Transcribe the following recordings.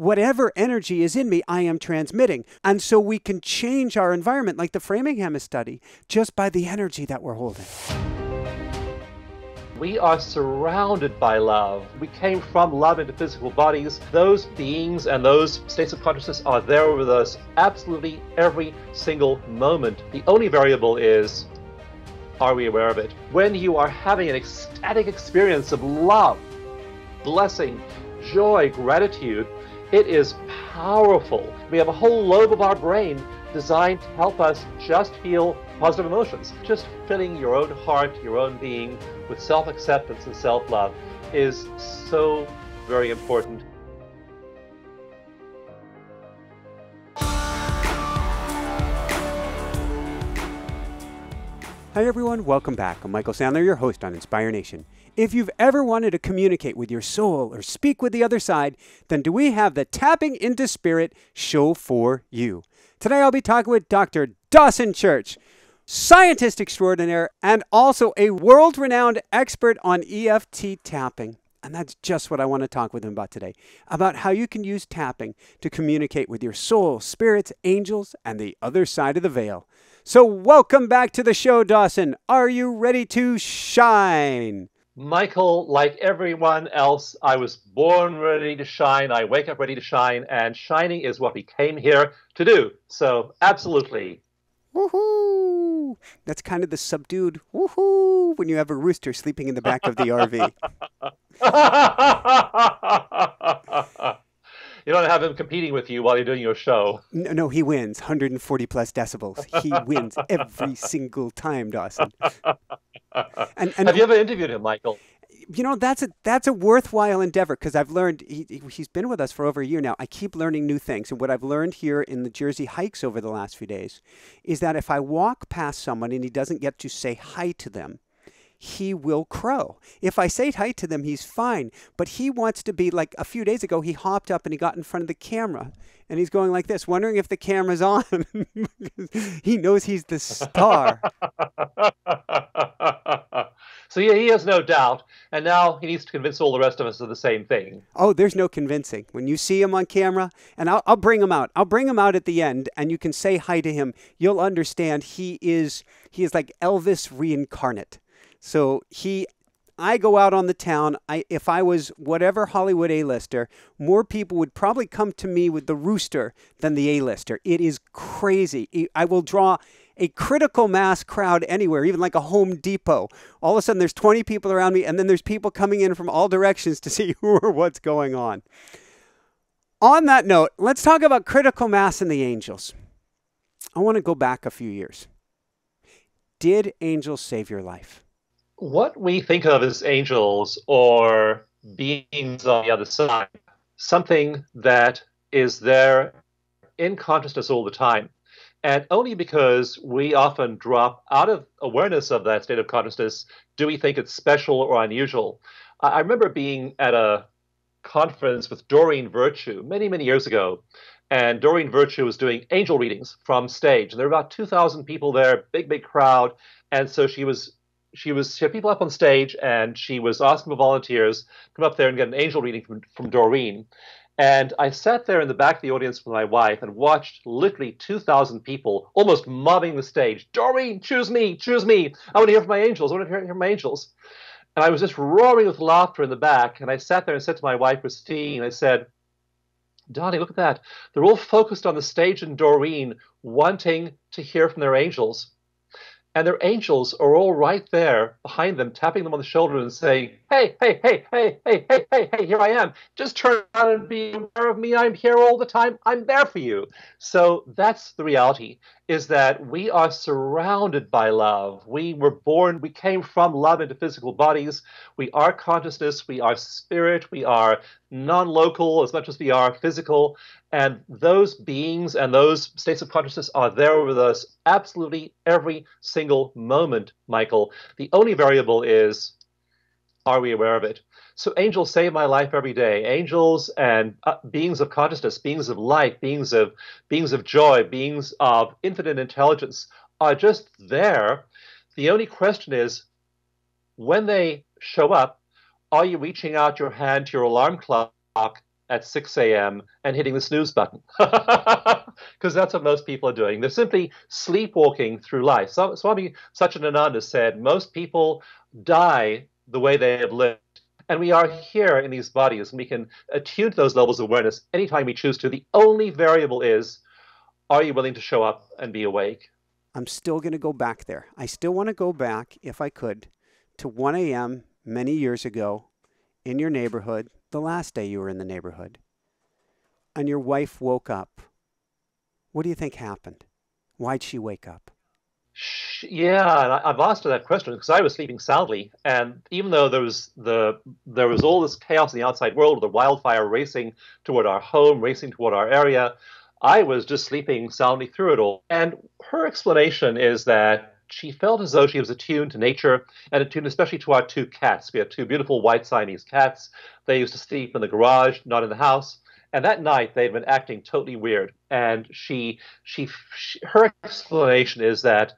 whatever energy is in me, I am transmitting. And so we can change our environment, like the Framingham study, just by the energy that we're holding. We are surrounded by love. We came from love into physical bodies. Those beings and those states of consciousness are there with us absolutely every single moment. The only variable is are we aware of it? When you are having an ecstatic experience of love, blessing, joy, gratitude, it is powerful. We have a whole lobe of our brain designed to help us just feel positive emotions. Just filling your own heart, your own being with self acceptance and self love is so very important. Hi, everyone. Welcome back. I'm Michael Sandler, your host on Inspire Nation. If you've ever wanted to communicate with your soul or speak with the other side, then do we have the Tapping into Spirit show for you. Today I'll be talking with Dr. Dawson Church, scientist extraordinaire, and also a world renowned expert on EFT tapping. And that's just what I want to talk with him about today about how you can use tapping to communicate with your soul, spirits, angels, and the other side of the veil. So, welcome back to the show, Dawson. Are you ready to shine? Michael, like everyone else, I was born ready to shine. I wake up ready to shine, and shining is what we came here to do. So, absolutely. Woohoo! That's kind of the subdued woohoo when you have a rooster sleeping in the back of the RV. you don't have him competing with you while you're doing your show. No, no, he wins 140 plus decibels. He wins every single time, Dawson. And, and have you ever interviewed him, Michael? You know that's a that's a worthwhile endeavor because I've learned he, he's been with us for over a year now. I keep learning new things, and what I've learned here in the Jersey hikes over the last few days is that if I walk past someone and he doesn't get to say hi to them, he will crow. If I say hi to them, he's fine. But he wants to be like a few days ago, he hopped up and he got in front of the camera and he's going like this, wondering if the camera's on. he knows he's the star. so yeah, he has no doubt. And now he needs to convince all the rest of us of the same thing. Oh, there's no convincing. When you see him on camera, and I'll, I'll bring him out. I'll bring him out at the end, and you can say hi to him. You'll understand he is he is like Elvis reincarnate. So he I go out on the town. I, if I was whatever Hollywood A-lister, more people would probably come to me with the rooster than the A-lister. It is crazy. I will draw a critical mass crowd anywhere, even like a Home Depot. All of a sudden, there's 20 people around me, and then there's people coming in from all directions to see who or what's going on. On that note, let's talk about critical mass and the angels. I want to go back a few years. Did angels save your life? What we think of as angels or beings on the other side, something that is there in consciousness all the time. And only because we often drop out of awareness of that state of consciousness do we think it's special or unusual. I remember being at a conference with Doreen Virtue many, many years ago. And Doreen Virtue was doing angel readings from stage. And there were about 2,000 people there, big, big crowd. And so she was she was she had people up on stage and she was asking for volunteers come up there and get an angel reading from, from Doreen. And I sat there in the back of the audience with my wife and watched literally 2,000 people almost mobbing the stage. Doreen, choose me, choose me. I want to hear from my angels. I want to hear from my angels. And I was just roaring with laughter in the back. And I sat there and said to my wife, Christine, I said, Donnie, look at that. They're all focused on the stage and Doreen wanting to hear from their angels and their angels are all right there behind them, tapping them on the shoulder and saying, Hey, hey, hey, hey, hey, hey, hey, hey, here I am. Just turn around and be aware of me. I'm here all the time. I'm there for you. So that's the reality is that we are surrounded by love. We were born, we came from love into physical bodies. We are consciousness, we are spirit, we are non local as much as we are physical. And those beings and those states of consciousness are there with us absolutely every single moment, Michael. The only variable is are we aware of it? So angels save my life every day. Angels and uh, beings of consciousness, beings of light, beings of beings of joy, beings of infinite intelligence are just there. The only question is when they show up, are you reaching out your hand to your alarm clock at 6 a.m. and hitting the snooze button. Because that's what most people are doing. They're simply sleepwalking through life. So, Swami Satchidananda said most people die the way they have lived. And we are here in these bodies, and we can attune to those levels of awareness anytime we choose to. The only variable is are you willing to show up and be awake? I'm still going to go back there. I still want to go back, if I could, to 1 a.m. many years ago in your neighborhood, the last day you were in the neighborhood, and your wife woke up. What do you think happened? Why'd she wake up? Yeah, I've asked her that question because I was sleeping soundly, and even though there was the there was all this chaos in the outside world, the wildfire racing toward our home, racing toward our area, I was just sleeping soundly through it all. And her explanation is that she felt as though she was attuned to nature and attuned especially to our two cats. We have two beautiful white Siamese cats. They used to sleep in the garage, not in the house. And that night they'd been acting totally weird. And she, she, she her explanation is that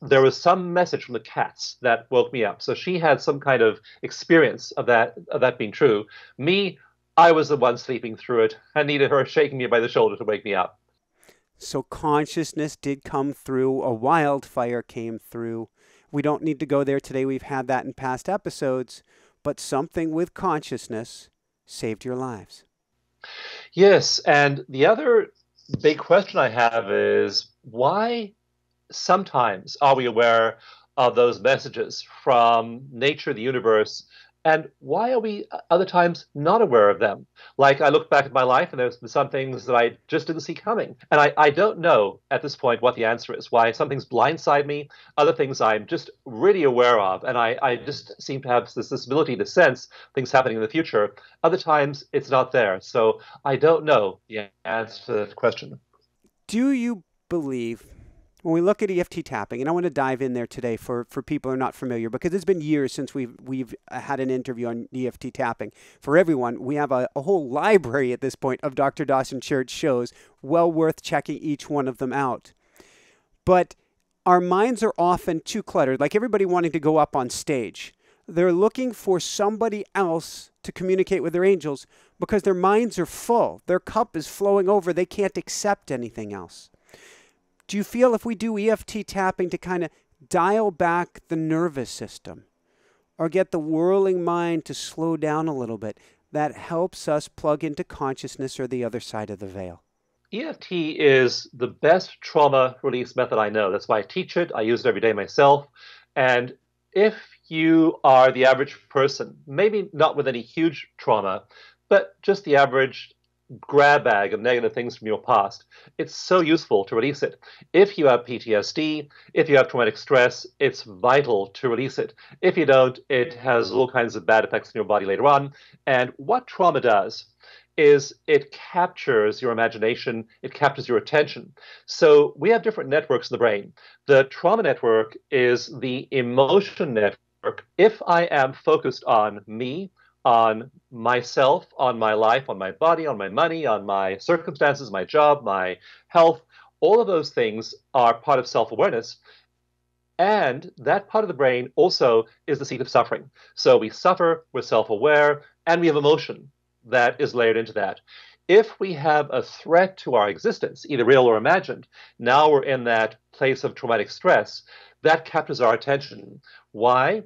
there was some message from the cats that woke me up. So she had some kind of experience of that of that being true. Me, I was the one sleeping through it. I needed her shaking me by the shoulder to wake me up. So consciousness did come through. A wildfire came through. We don't need to go there today. We've had that in past episodes. But something with consciousness saved your lives. Yes. And the other big question I have is why sometimes are we aware of those messages from nature, the universe, and why are we uh, other times not aware of them? Like I look back at my life and there's some things that I just didn't see coming. And I, I don't know at this point what the answer is, why some things blindside me, other things I'm just really aware of. And I, I just seem to have this, this ability to sense things happening in the future. Other times it's not there. So I don't know the answer to that question. Do you believe when we look at EFT tapping, and I want to dive in there today for, for people who are not familiar, because it's been years since we've we've uh, had an interview on EFT tapping. For everyone, we have a, a whole library at this point of Dr. Dawson Church shows, well worth checking each one of them out. But our minds are often too cluttered, like everybody wanting to go up on stage. They're looking for somebody else to communicate with their angels because their minds are full. Their cup is flowing over. They can't accept anything else. Do you feel if we do EFT tapping to kind of dial back the nervous system or get the whirling mind to slow down a little bit, that helps us plug into consciousness or the other side of the veil? EFT is the best trauma release method I know. That's why I teach it. I use it every day myself. And if you are the average person, maybe not with any huge trauma, but just the average grab bag of negative things from your past, it's so useful to release it. If you have PTSD, if you have traumatic stress, it's vital to release it. If you don't, it has all kinds of bad effects in your body later on. And what trauma does is it captures your imagination, it captures your attention. So we have different networks in the brain. The trauma network is the emotion network. If I am focused on me, on myself, on my life, on my body, on my money, on my circumstances, my job, my health. All of those things are part of self awareness. And that part of the brain also is the seat of suffering. So we suffer, we're self aware, and we have emotion that is layered into that. If we have a threat to our existence, either real or imagined, now we're in that place of traumatic stress, that captures our attention. Why?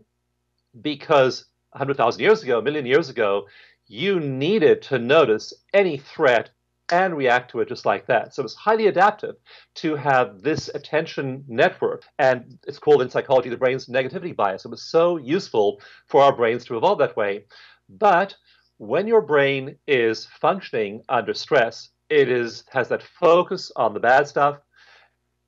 Because 100,000 years ago, a million years ago, you needed to notice any threat and react to it just like that. So it's highly adaptive to have this attention network. And it's called in psychology the brain's negativity bias. It was so useful for our brains to evolve that way. But when your brain is functioning under stress, it is has that focus on the bad stuff,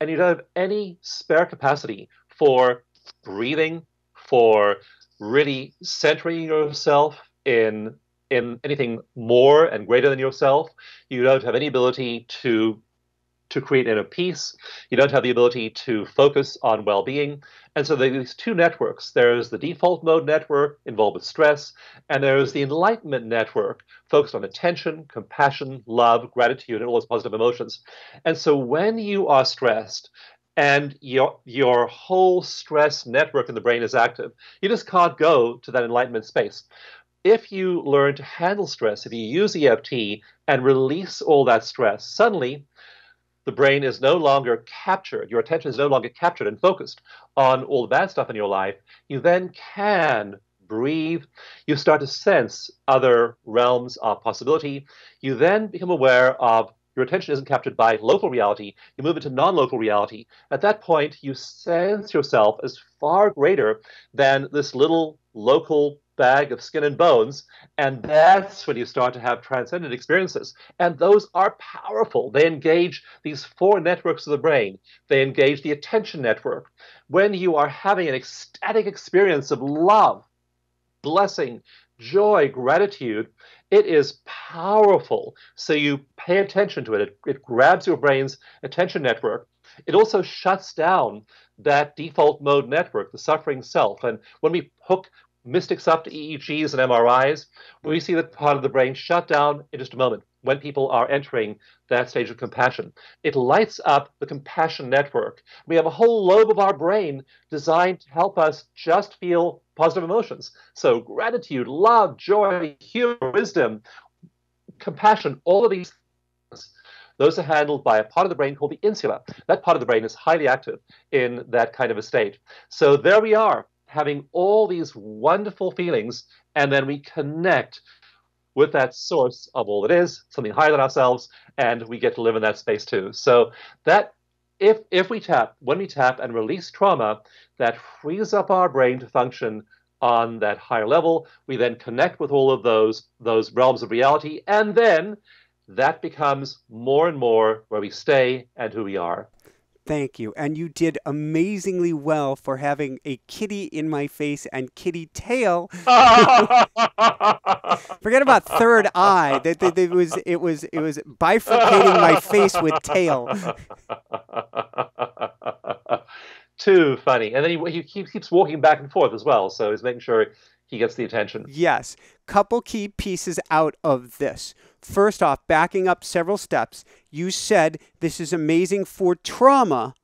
and you don't have any spare capacity for breathing, for really centering yourself in in anything more and greater than yourself. You don't have any ability to to create inner peace. You don't have the ability to focus on well-being. And so these two networks. There's the default mode network involved with stress, and there's the enlightenment network focused on attention, compassion, love, gratitude, and all those positive emotions. And so when you are stressed, and your your whole stress network in the brain is active. You just can't go to that enlightenment space. if you learn to handle stress, if you use EFT and release all that stress, suddenly the brain is no longer captured, your attention is no longer captured and focused on all the bad stuff in your life. You then can breathe. You start to sense other realms of possibility. You then become aware of your attention isn't captured by local reality. You move into non local reality. At that point, you sense yourself as far greater than this little local bag of skin and bones. And that's when you start to have transcendent experiences. And those are powerful. They engage these four networks of the brain, they engage the attention network. When you are having an ecstatic experience of love, blessing, joy, gratitude, it is powerful. So you pay attention to it. it. It grabs your brain's attention network. It also shuts down that default mode network, the suffering self. And when we hook mystics up to EEGs and MRIs, we see that part of the brain shut down in just a moment when people are entering that stage of compassion. It lights up the compassion network. We have a whole lobe of our brain designed to help us just feel positive emotions. So, gratitude, love, joy, humor, wisdom, compassion, all of these things, those are handled by a part of the brain called the insula. That part of the brain is highly active in that kind of a state. So, there we are having all these wonderful feelings, and then we connect with that source of all it is, something higher than ourselves, and we get to live in that space too. So that if if we tap, when we tap and release trauma, that frees up our brain to function on that higher level. We then connect with all of those those realms of reality, and then that becomes more and more where we stay and who we are. Thank you. And you did amazingly well for having a kitty in my face and kitty tail. Forget about third eye. That, that, it was it was it was bifurcating my face with tail. Too funny. And then he, he keeps walking back and forth as well, so he's making sure he gets the attention. Yes. Couple key pieces out of this. First off, backing up several steps, you said this is amazing for trauma,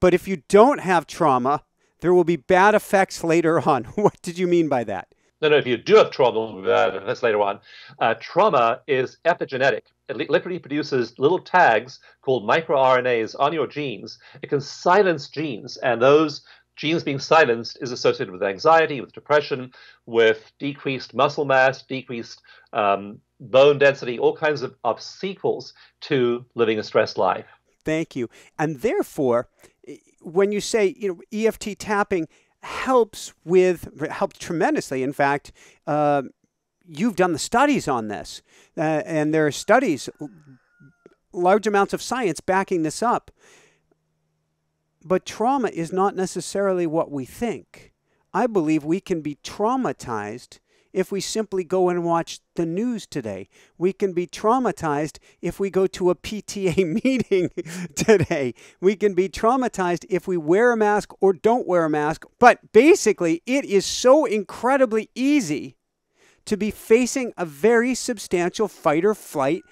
but if you don't have trauma, there will be bad effects later on. What did you mean by that? No, no, if you do have trauma, uh, that's later on. Uh, trauma is epigenetic. It literally produces little tags called microRNAs on your genes. It can silence genes, and those genes being silenced is associated with anxiety, with depression, with decreased muscle mass, decreased um, bone density, all kinds of, of sequelae to living a stressed life. Thank you. And therefore, when you say you know EFT tapping helps with helped tremendously. In fact, uh, you've done the studies on this, uh, and there are studies, large amounts of science backing this up. But trauma is not necessarily what we think. I believe we can be traumatized if we simply go and watch the news today. We can be traumatized if we go to a PTA meeting today. We can be traumatized if we wear a mask or don't wear a mask. But basically, it is so incredibly easy to be facing a very substantial fight or flight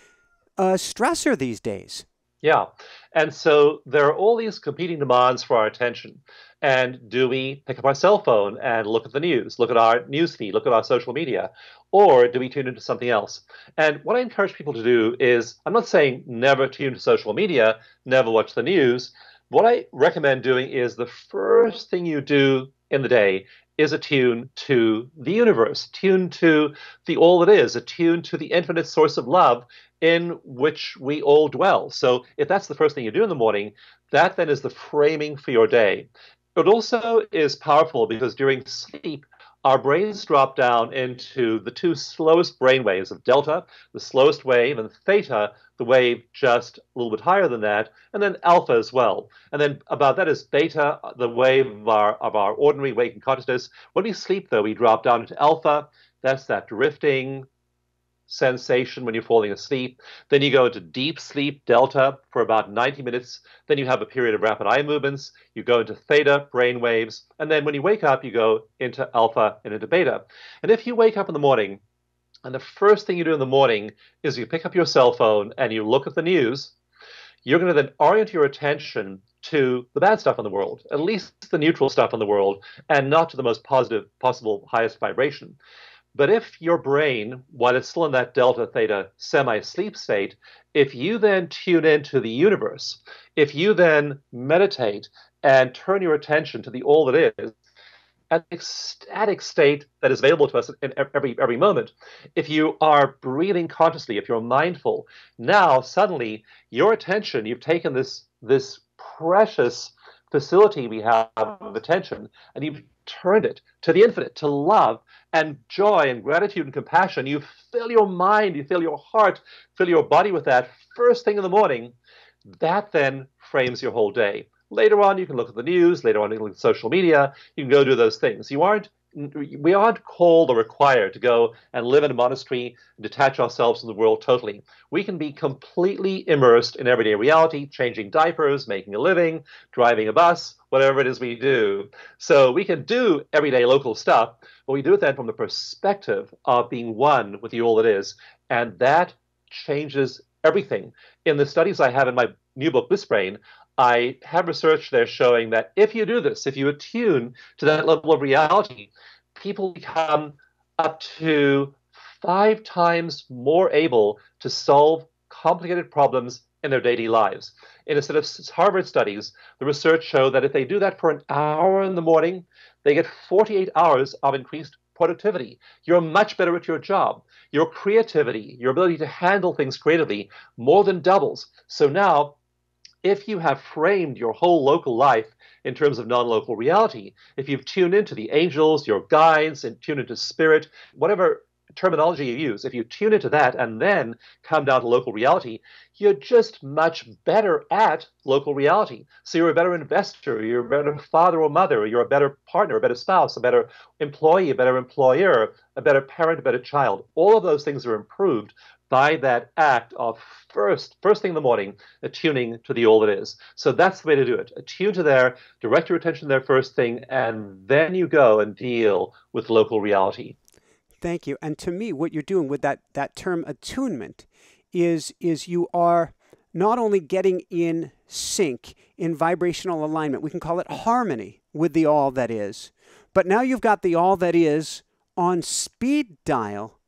uh, stressor these days. Yeah. And so there are all these competing demands for our attention. And do we pick up our cell phone and look at the news, look at our news feed, look at our social media, or do we tune into something else? And what I encourage people to do is I'm not saying never tune to social media, never watch the news. What I recommend doing is the first thing you do in the day is attune to the universe, tune to the all that is, attune to the infinite source of love in which we all dwell. So if that's the first thing you do in the morning, that then is the framing for your day. It also is powerful because during sleep, our brains drop down into the two slowest brain waves of delta, the slowest wave, and theta, the wave just a little bit higher than that, and then alpha as well. And then about that is beta, the wave of our, of our ordinary waking consciousness. When we sleep, though, we drop down into alpha. That's that drifting, sensation when you're falling asleep. Then you go into deep sleep, delta, for about 90 minutes. Then you have a period of rapid eye movements. You go into theta, brain waves. And then when you wake up, you go into alpha and into beta. And if you wake up in the morning, and the first thing you do in the morning is you pick up your cell phone and you look at the news, you're going to then orient your attention to the bad stuff in the world, at least the neutral stuff in the world, and not to the most positive possible highest vibration. But if your brain, while it's still in that delta theta semi sleep state, if you then tune into the universe, if you then meditate and turn your attention to the all that is, an ecstatic state that is available to us in every every moment. If you are breathing consciously, if you're mindful, now suddenly your attention, you've taken this this precious facility we have of attention and you've turned it to the infinite, to love and joy and gratitude and compassion. You fill your mind, you fill your heart, fill your body with that first thing in the morning. That then frames your whole day. Later on, you can look at the news. Later on, you can look at social media. You can go do those things. You aren't we aren't called or required to go and live in a monastery and detach ourselves from the world totally. We can be completely immersed in everyday reality, changing diapers, making a living, driving a bus, whatever it is we do. So we can do everyday local stuff, but we do it then from the perspective of being one with the all that is. And that changes everything. In the studies I have in my new book, Bliss Brain, I have research there showing that if you do this, if you attune to that level of reality, people become up to five times more able to solve complicated problems in their daily lives. In a set of Harvard studies, the research showed that if they do that for an hour in the morning, they get 48 hours of increased productivity. You're much better at your job. Your creativity, your ability to handle things creatively, more than doubles. So now if you have framed your whole local life in terms of non local reality, if you've tuned into the angels, your guides, and tuned into spirit, whatever terminology you use, if you tune into that and then come down to local reality, you're just much better at local reality. So you're a better investor, you're a better father or mother, you're a better partner, a better spouse, a better employee, a better employer, a better parent, a better child. All of those things are improved by that act of first first thing in the morning attuning to the all that is so that's the way to do it attune to there direct your attention there first thing and then you go and deal with local reality thank you and to me what you're doing with that that term attunement is is you are not only getting in sync in vibrational alignment we can call it harmony with the all that is but now you've got the all that is on speed dial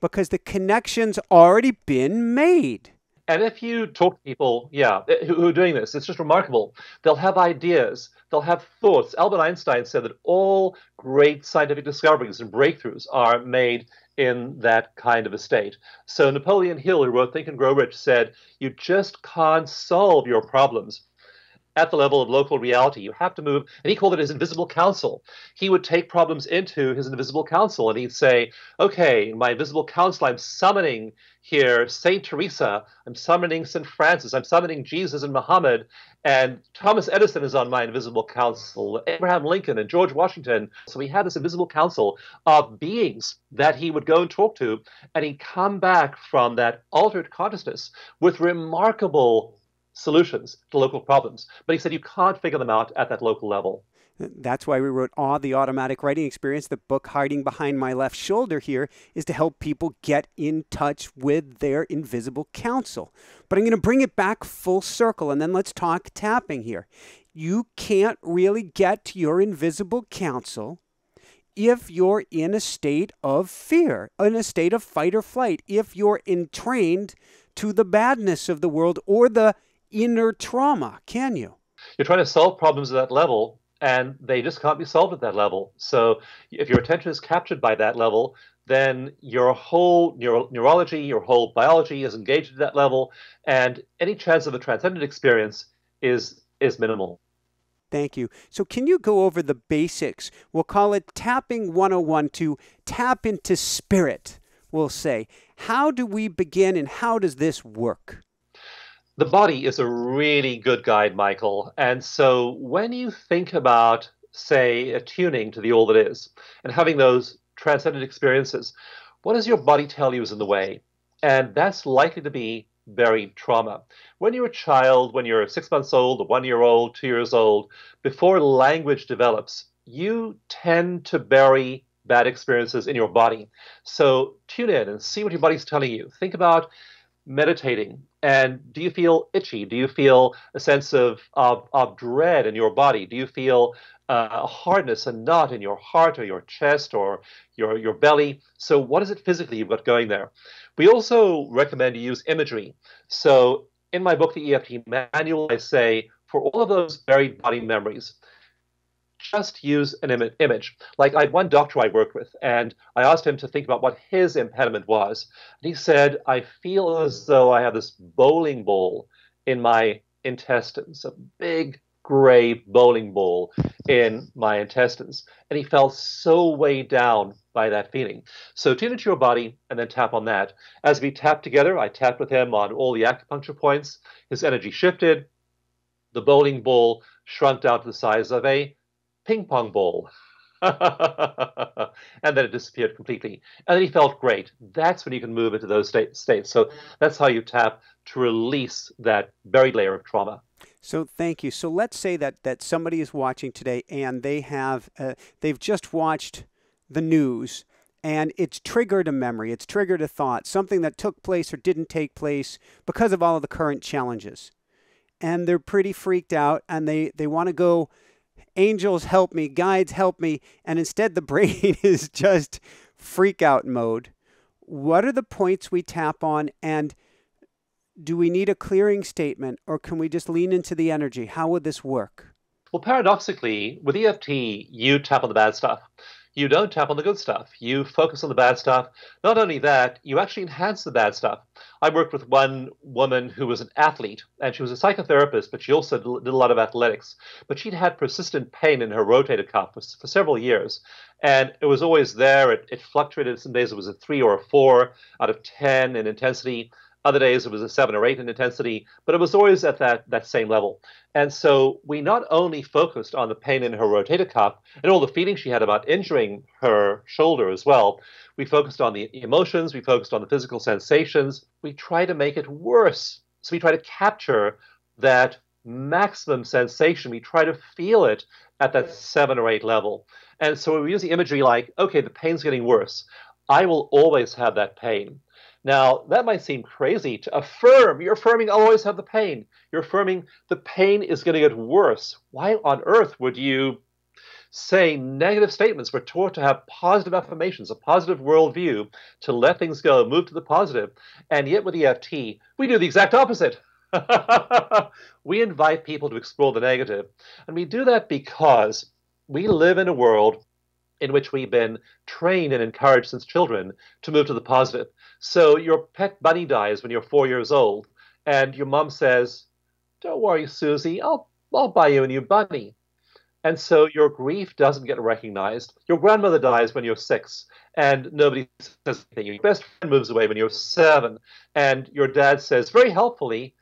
because the connection's already been made. And if you talk to people, yeah, who, are doing this, it's just remarkable. They'll have ideas, they'll have thoughts. Albert Einstein said that all great scientific discoveries and breakthroughs are made in that kind of a state. So Napoleon Hill, who wrote Think and Grow Rich, said, You just can't solve your problems at the level of local reality. You have to move, and he called it his invisible council. He would take problems into his invisible council, and he'd say, "Okay, my invisible council, I'm summoning here Saint Teresa, I'm summoning Saint Francis, I'm summoning Jesus and Muhammad, and Thomas Edison is on my invisible council, Abraham Lincoln and George Washington." So he had this invisible council of beings that he would go and talk to, and he'd come back from that altered consciousness with remarkable solutions to local problems. But he said you can't figure them out at that local level. That's why we wrote Awe, the Automatic Writing Experience. The book hiding behind my left shoulder here is to help people get in touch with their invisible counsel. But I'm going to bring it back full circle and then let's talk tapping here. You can't really get to your invisible counsel if you're in a state of fear, in a state of fight or flight, if you're entrained to the badness of the world or the inner trauma, can you? You're trying to solve problems at that level, and they just can't be solved at that level. So if your attention is captured by that level, then your whole neuro- neurology, your whole biology is engaged at that level, and any chance of a transcendent experience is is minimal. Thank you. So, can you go over the basics? We'll call it tapping 101 to tap into spirit, we'll say. How do we begin and how does this work? The body is a really good guide, Michael. And so when you think about, say, attuning to the all that is and having those transcendent experiences, what does your body tell you is in the way? And that's likely to be buried trauma. When you're a child, when you're six months old, one year old, two years old, before language develops, you tend to bury bad experiences in your body. So tune in and see what your body's telling you. Think about meditating And do you feel itchy? Do you feel a sense of, of, of dread in your body? Do you feel uh, a hardness, a knot in your heart or your chest or your, your belly? So, what is it physically you've got going there? We also recommend you use imagery. So, in my book, The EFT Manual, I say for all of those buried body memories, just use an Im- image. Like I had one doctor I worked with, and I asked him to think about what his impediment was. And he said, I feel as though I have this bowling ball in my intestines, a big gray bowling ball in my intestines. And he felt so weighed down by that feeling. So tune into your body and then tap on that. As we tapped together, I tapped with him on all the acupuncture points. His energy shifted. The bowling ball shrunk down to the size of a ping pong ball. and then it disappeared completely. And then he felt great. That's when you can move into those state, states. So that's how you tap to release that buried layer of trauma. So thank you. So let's say that that somebody is watching today and they have uh, they've just watched the news and it's triggered a memory, it's triggered a thought, something that took place or didn't take place because of all of the current challenges. And they're pretty freaked out and they they want to go angels help me, guides help me, and instead the brain is just freak out mode. What are the points we tap on and do we need a clearing statement or can we just lean into the energy? How would this work? Well, paradoxically, with EFT, you tap on the bad stuff you don't tap on the good stuff. You focus on the bad stuff. Not only that, you actually enhance the bad stuff. I worked with one woman who was an athlete, and she was a psychotherapist, but she also did a lot of athletics. But she'd had persistent pain in her rotator cuff for, for several years, and it was always there. It, it fluctuated. Some days it was a three or a four out of 10 in intensity. Other days it was a seven or eight in intensity, but it was always at that, that same level. And so we not only focused on the pain in her rotator cuff and all the feelings she had about injuring her shoulder as well, we focused on the emotions, we focused on the physical sensations. We try to make it worse. So we try to capture that maximum sensation. We try to feel it at that seven or eight level. And so we use the imagery like, okay, the pain's getting worse. I will always have that pain. Now, that might seem crazy to affirm. You're affirming I'll always have the pain. You're affirming the pain is going to get worse. Why on earth would you say negative statements? We're taught to have positive affirmations, a positive worldview, to let things go, move to the positive. And yet with EFT, we do the exact opposite. we invite people to explore the negative. And we do that because we live in a world in which we've been trained and encouraged since children to move to the positive. So your pet bunny dies when you're four years old, and your mom says, Don't worry, Susie, I'll, I'll buy you a new bunny. And so your grief doesn't get recognized. Your grandmother dies when you're six, and nobody says anything. Your best friend moves away when you're seven, and your dad says very helpfully,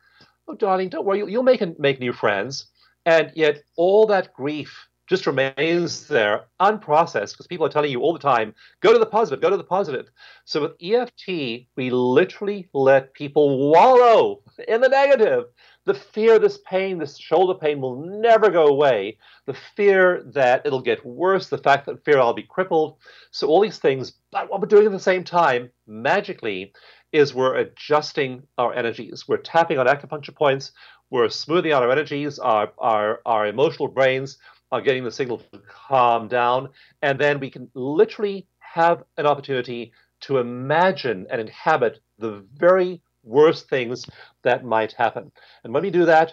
Oh, darling, don't worry, you'll make, make new friends. And yet, all that grief just remains there unprocessed because people are telling you all the time, go to the positive, go to the positive. So with EFT, we literally let people wallow in the negative. The fear, this pain, this shoulder pain will never go away. The fear that it'll get worse, the fact that fear I'll be crippled. So all these things, but what we're doing at the same time, magically, is we're adjusting our energies. We're tapping on acupuncture points. We're smoothing out our energies, our, our, our emotional brains are getting the signal to calm down. And then we can literally have an opportunity to imagine and inhabit the very worst things that might happen. And when we do that,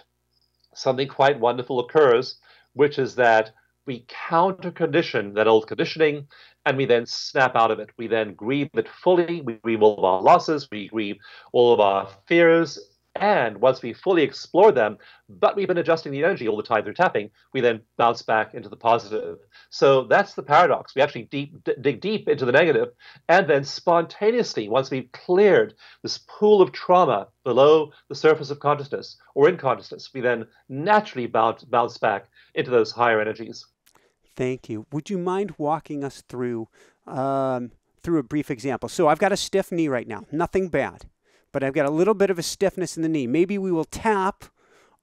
something quite wonderful occurs, which is that we counter condition that old conditioning and we then snap out of it. We then grieve it fully. We grieve all of our losses. We grieve all of our fears and once we fully explore them, but we've been adjusting the energy all the time through tapping, we then bounce back into the positive. So that's the paradox. We actually deep, d- dig deep into the negative, and then spontaneously, once we've cleared this pool of trauma below the surface of consciousness or in consciousness, we then naturally bounce, bounce back into those higher energies. Thank you. Would you mind walking us through um, through a brief example? So I've got a stiff knee right now, nothing bad but I've got a little bit of a stiffness in the knee. Maybe we will tap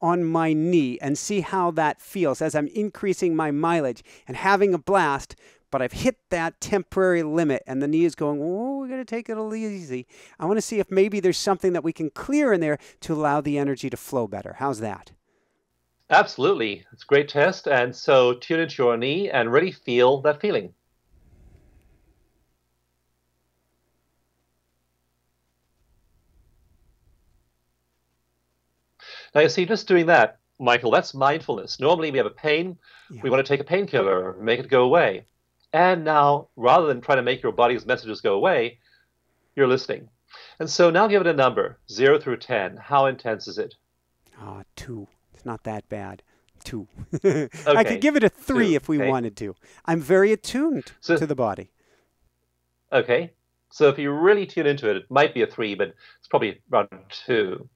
on my knee and see how that feels as I'm increasing my mileage and having a blast, but I've hit that temporary limit and the knee is going, oh, we're going to take it a little easy. I want to see if maybe there's something that we can clear in there to allow the energy to flow better. How's that? Absolutely. It's a great test. And so tune into your knee and really feel that feeling. Now, you see, just doing that, Michael, that's mindfulness. Normally, we have a pain, yeah. we want to take a painkiller, make it go away. And now, rather than trying to make your body's messages go away, you're listening. And so now give it a number, zero through 10. How intense is it? Ah, two. It's not that bad. Two. okay. I could give it a three two. if we okay. wanted to. I'm very attuned so, to the body. Okay. So if you really tune into it, it might be a three, but it's probably around two.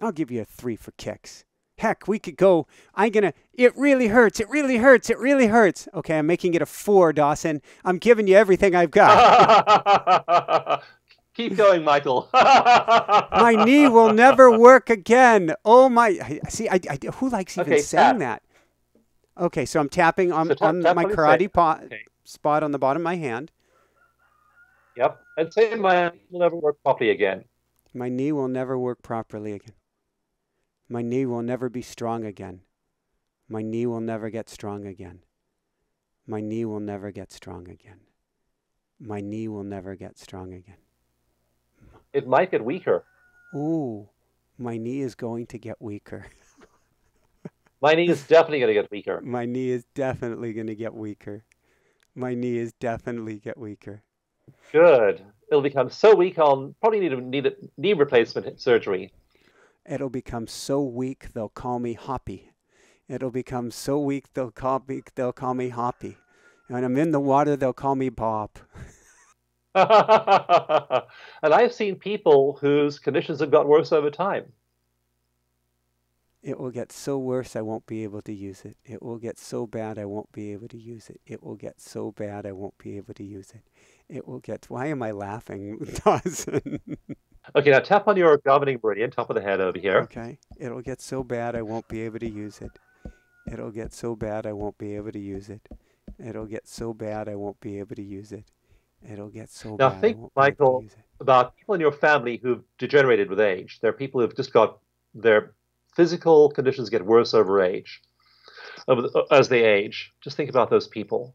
I'll give you a three for kicks. Heck, we could go. I'm gonna. It really hurts. It really hurts. It really hurts. Okay, I'm making it a four, Dawson. I'm giving you everything I've got. Keep going, Michael. my knee will never work again. Oh my! See, I, I who likes even okay, saying tap. that? Okay, so I'm tapping on, so tap, on tap my karate pot, okay. spot on the bottom of my hand. Yep, and say my knee will never work properly again. My knee will never work properly again. My knee will never be strong again. My knee will never get strong again. My knee will never get strong again. My knee will never get strong again. It might get weaker. Ooh, my knee is going to get weaker. my knee is definitely going to get weaker. My knee is definitely going to get weaker. My knee is definitely get weaker. Good. It'll become so weak I'll probably need a need a knee replacement surgery. It'll become so weak they'll call me Hoppy. It'll become so weak they'll call me they'll call me Hoppy. When I'm in the water, they'll call me Bob. and I've seen people whose conditions have got worse over time. It will get so worse I won't be able to use it. It will get so bad I won't be able to use it. It will get so bad I won't be able to use it. It will get. Why am I laughing, Dawson? Okay, now tap on your governing meridian, top of the head over here. Okay. It'll get so bad I won't be able to use it. It'll get so bad I won't be able to use it. It'll get so bad I won't be able to use it. It'll get so now bad. Now think, Michael, about people in your family who've degenerated with age. There are people who've just got their physical conditions get worse over age, as they age. Just think about those people.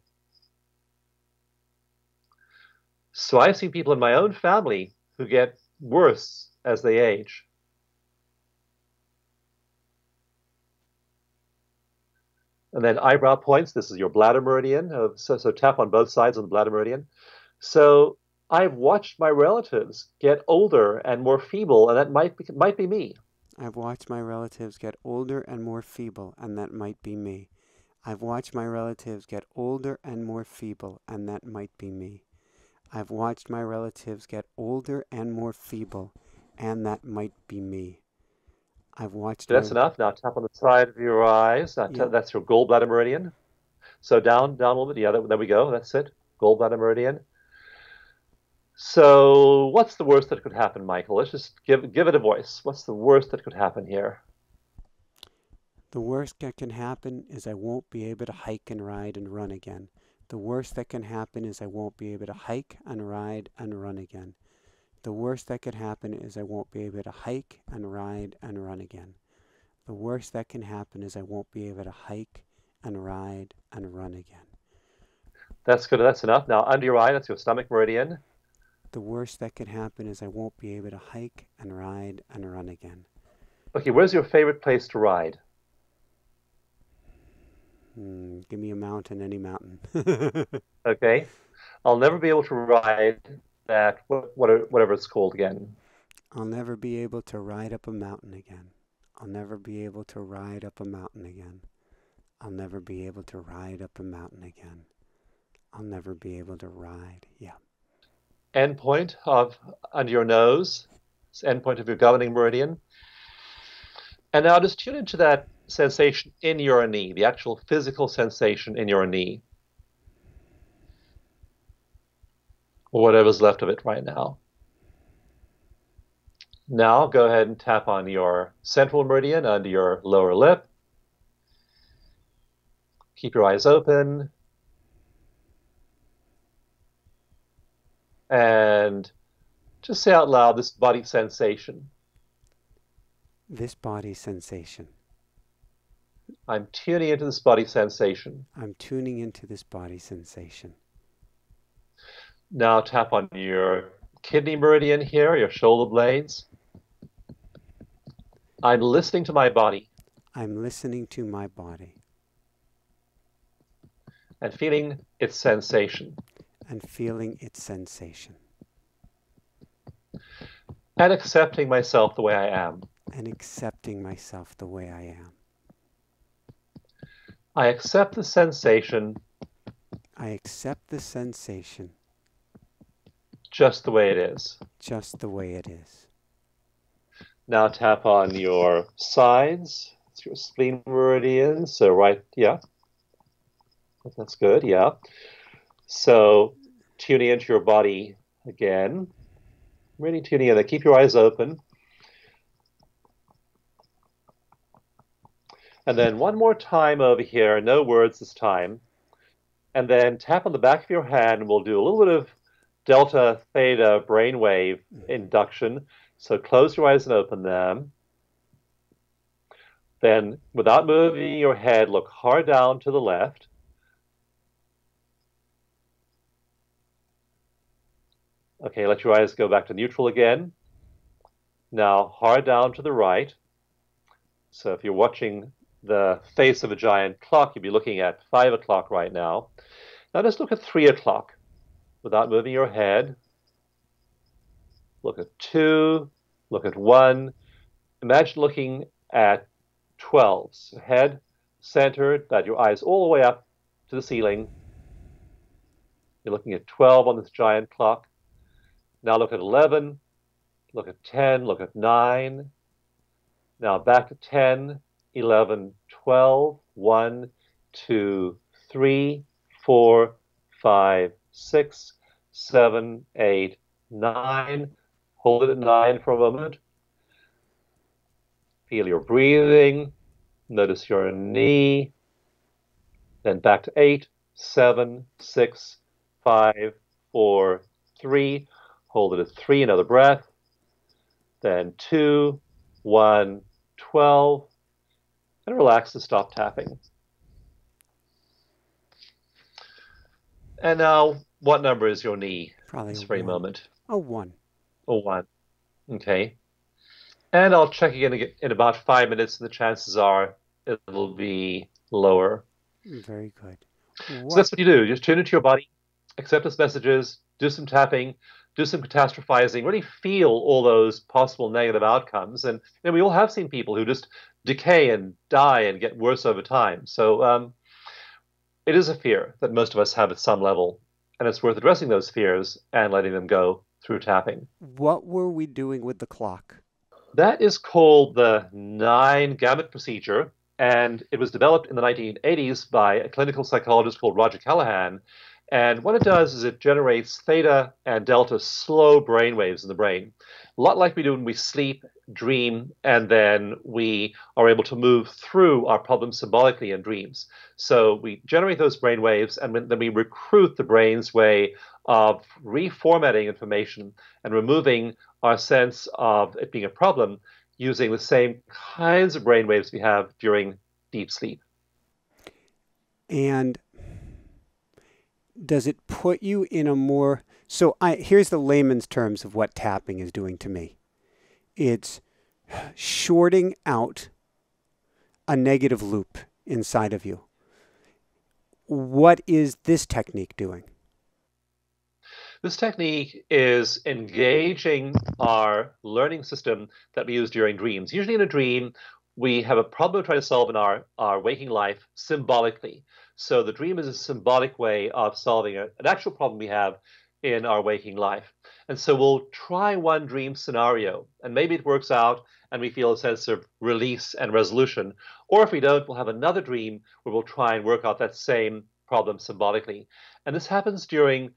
So I've seen people in my own family who get worse as they age. And then eyebrow points, this is your bladder meridian. So, so tap on both sides of the bladder meridian. So I've watched my relatives get older and more feeble, and that might be, might be me. I've watched my relatives get older and more feeble, and that might be me. I've watched my relatives get older and more feeble, and that might be me. I've watched my relatives get older and more feeble, and that might be me. I've watched. That's my... enough. Now tap on the side of your eyes. Now, yeah. That's your gallbladder meridian. So down, down a little bit. Yeah, there we go. That's it. Gallbladder meridian. So, what's the worst that could happen, Michael? Let's just give give it a voice. What's the worst that could happen here? The worst that can happen is I won't be able to hike and ride and run again. The worst that can happen is I won't be able to hike and ride and run again. The worst that could happen is I won't be able to hike and ride and run again. The worst that can happen is I won't be able to hike and ride and run again. That's good. That's enough. Now, under your eye, that's your stomach meridian. The worst that can happen is I won't be able to hike and ride and run again. Okay, where's your favorite place to ride? Mm, give me a mountain, any mountain. okay. I'll never be able to ride that, What whatever it's called again. I'll never be able to ride up a mountain again. I'll never be able to ride up a mountain again. I'll never be able to ride up a mountain again. I'll never be able to ride. Yeah. End point of under your nose. It's end point of your governing meridian. And now just tune into that sensation in your knee, the actual physical sensation in your knee. Or whatever's left of it right now. Now go ahead and tap on your central meridian under your lower lip. Keep your eyes open. and just say out loud this body sensation. This body sensation. I'm tuning into this body sensation. I'm tuning into this body sensation. Now tap on your kidney meridian here, your shoulder blades. I'm listening to my body. I'm listening to my body. And feeling its sensation. And feeling its sensation. And accepting myself the way I am. And accepting myself the way I am. I accept the sensation. I accept the sensation. Just the way it is. Just the way it is. Now tap on your sides. It's your spleen meridian. So right, yeah. That's good, yeah. So tuning into your body again. Really tuning in. Keep your eyes open. And then one more time over here, no words this time. And then tap on the back of your hand, and we'll do a little bit of delta theta brainwave hmm. induction. So close your eyes and open them. Then, without moving hmm. your head, look hard down to the left. Okay, let your eyes go back to neutral again. Now, hard down to the right. So if you're watching the face of a giant clock, you'd be looking at 5 o'clock right now. Now just look at 3 o'clock without moving your head. Look at 2, look at 1. Imagine looking at 12. So head centered, that your eyes all the way up to the ceiling. You're looking at 12 on this giant clock. Now look at 11, look at 10, look at 9. Now back to 10, 11, 12, 1, 2, 3, 4, 5, 6, 7, 8, 9. Hold it at 9 for a moment. Feel your breathing. Notice your knee. Then back to 8, 7, 6, 5, 4, 3. Hold it at 3, another breath. Then 2, 1, 12, and relax and stop tapping. And now, what number is your knee Probably this very one. moment? A one. A one. Okay. And I'll check again in about five minutes, and the chances are it'll be lower. Very good. So that's what you do. Just tune into your body, accept its messages, do some tapping, do some catastrophizing, really feel all those possible negative outcomes. And know, we all have seen people who just decay and die and get worse over time. So um, it is a fear that most of us have at some level, and it's worth addressing those fears and letting them go through tapping. What were we doing with the clock? That is called the nine gamut procedure, and it was developed in the 1980s by a clinical psychologist called Roger Callahan. And what it does is it generates theta and delta slow brain waves in the brain, a lot like we do when we sleep, dream, and then we are able to move through our problems symbolically in dreams. So we generate those brain waves, and then we recruit the brain's way of reformatting information and removing our sense of it being a problem using the same kinds of brain waves we have during deep sleep. And does it put you in a more so I here's the layman's terms of what tapping is doing to me. It's shorting out a negative loop inside of you. What is this technique doing? This technique is engaging our learning system that we use during dreams. Usually in a dream, we have a problem we try to solve in our, our waking life symbolically. So the dream is a symbolic way of solving a, an actual problem we have in our waking life. And so we'll try one dream scenario, and maybe it works out and we feel a sense of release and resolution. Or if we don't, we'll have another dream where we'll try and work out that same problem symbolically. And this happens during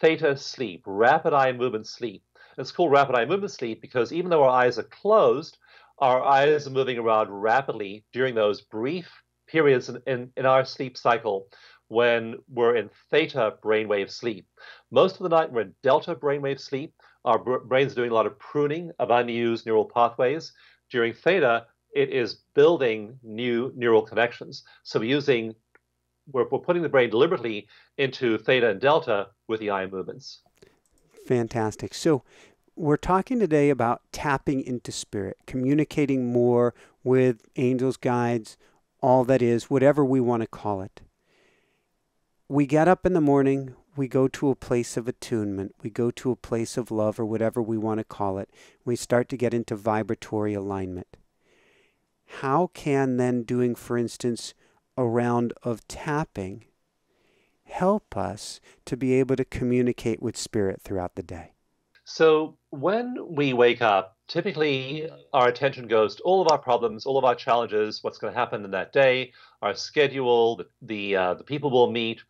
theta sleep, rapid eye movement sleep. It's called rapid eye movement sleep because even though our eyes are closed, our eyes are moving around rapidly during those brief periods in, in, in our sleep cycle when we're in theta brainwave sleep. Most of the night we're in delta brainwave sleep. Our brain's doing a lot of pruning of unused neural pathways. During theta, it is building new neural connections. So we're using, we're, we're putting the brain deliberately into theta and delta with the eye movements. Fantastic. So we're talking today about tapping into spirit, communicating more with angels, guides, all that is, whatever we want to call it. We get up in the morning, we go to a place of attunement, we go to a place of love, or whatever we want to call it. We start to get into vibratory alignment. How can then doing, for instance, a round of tapping help us to be able to communicate with spirit throughout the day? So, when we wake up, typically our attention goes to all of our problems, all of our challenges, what's going to happen in that day, our schedule, the the, uh, the people we'll meet,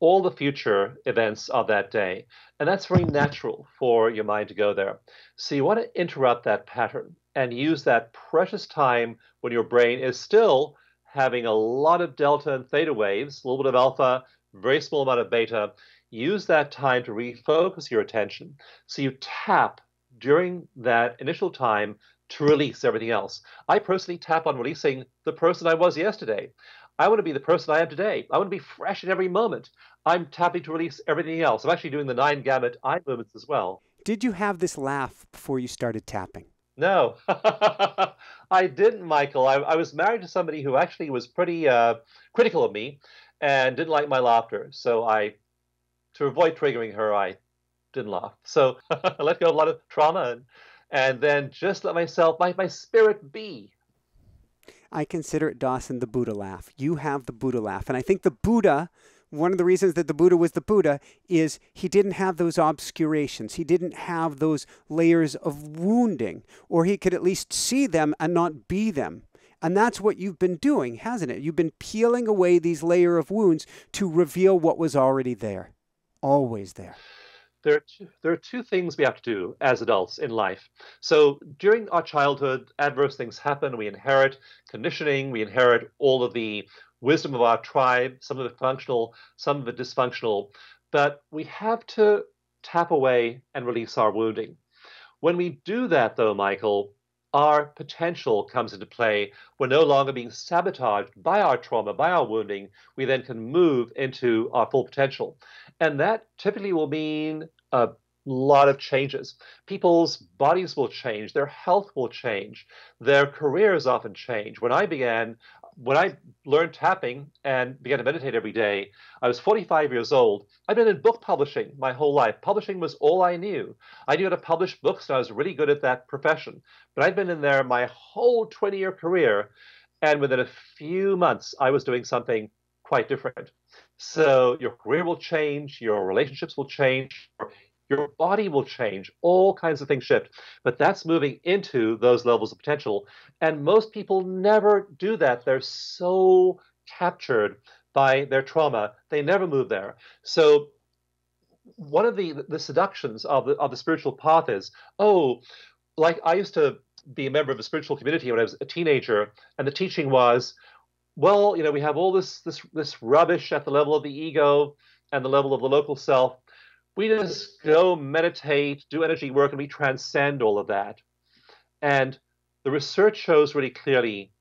all the future events of that day. And that's very natural for your mind to go there. So you want to interrupt that pattern and use that precious time when your brain is still having a lot of delta and theta waves, a little bit of alpha, very small amount of beta. Use that time to refocus your attention. So you tap during that initial time to release everything else. I personally tap on releasing the person I was yesterday. I want to be the person I am today. I want to be fresh in every moment. I'm tapping to release everything else. I'm actually doing the nine gamut eye movements as well. Did you have this laugh before you started tapping? No, I didn't, Michael. I, I, was married to somebody who actually was pretty uh, critical of me and didn't like my laughter. So I, to avoid triggering her, I didn't laugh. So I let go of a lot of trauma and, and then just let myself, my, my spirit be. I consider it, Dawson, the Buddha laugh. You have the Buddha laugh. And I think the Buddha one of the reasons that the Buddha was the Buddha is he didn't have those obscurations. He didn't have those layers of wounding, or he could at least see them and not be them. And that's what you've been doing, hasn't it? You've been peeling away these layer of wounds to reveal what was already there, always there. There are, two, there are two things we have to do as adults in life. So during our childhood, adverse things happen. We inherit conditioning, we inherit all of the wisdom of our tribe, some of it functional, some of it dysfunctional. But we have to tap away and release our wounding. When we do that, though, Michael, our potential comes into play. We're no longer being sabotaged by our trauma, by our wounding. We then can move into our full potential. And that typically will mean a lot of changes. People's bodies will change, their health will change, their careers often change. When I began, when I learned tapping and began to meditate every day, I was 45 years old. I'd been in book publishing my whole life. Publishing was all I knew. I knew how to publish books, and I was really good at that profession. But I'd been in there my whole 20 year career, and within a few months, I was doing something quite different. So your career will change, your relationships will change, your body will change, all kinds of things shift. But that's moving into those levels of potential. And most people never do that. They're so captured by their trauma, they never move there. So one of the the seductions of the of the spiritual path is, oh, like I used to be a member of a spiritual community when I was a teenager, and the teaching was, well, you know, we have all this this this rubbish at the level of the ego and the level of the local self, we just go meditate, do energy work, and we transcend all of that. And the research shows really clearly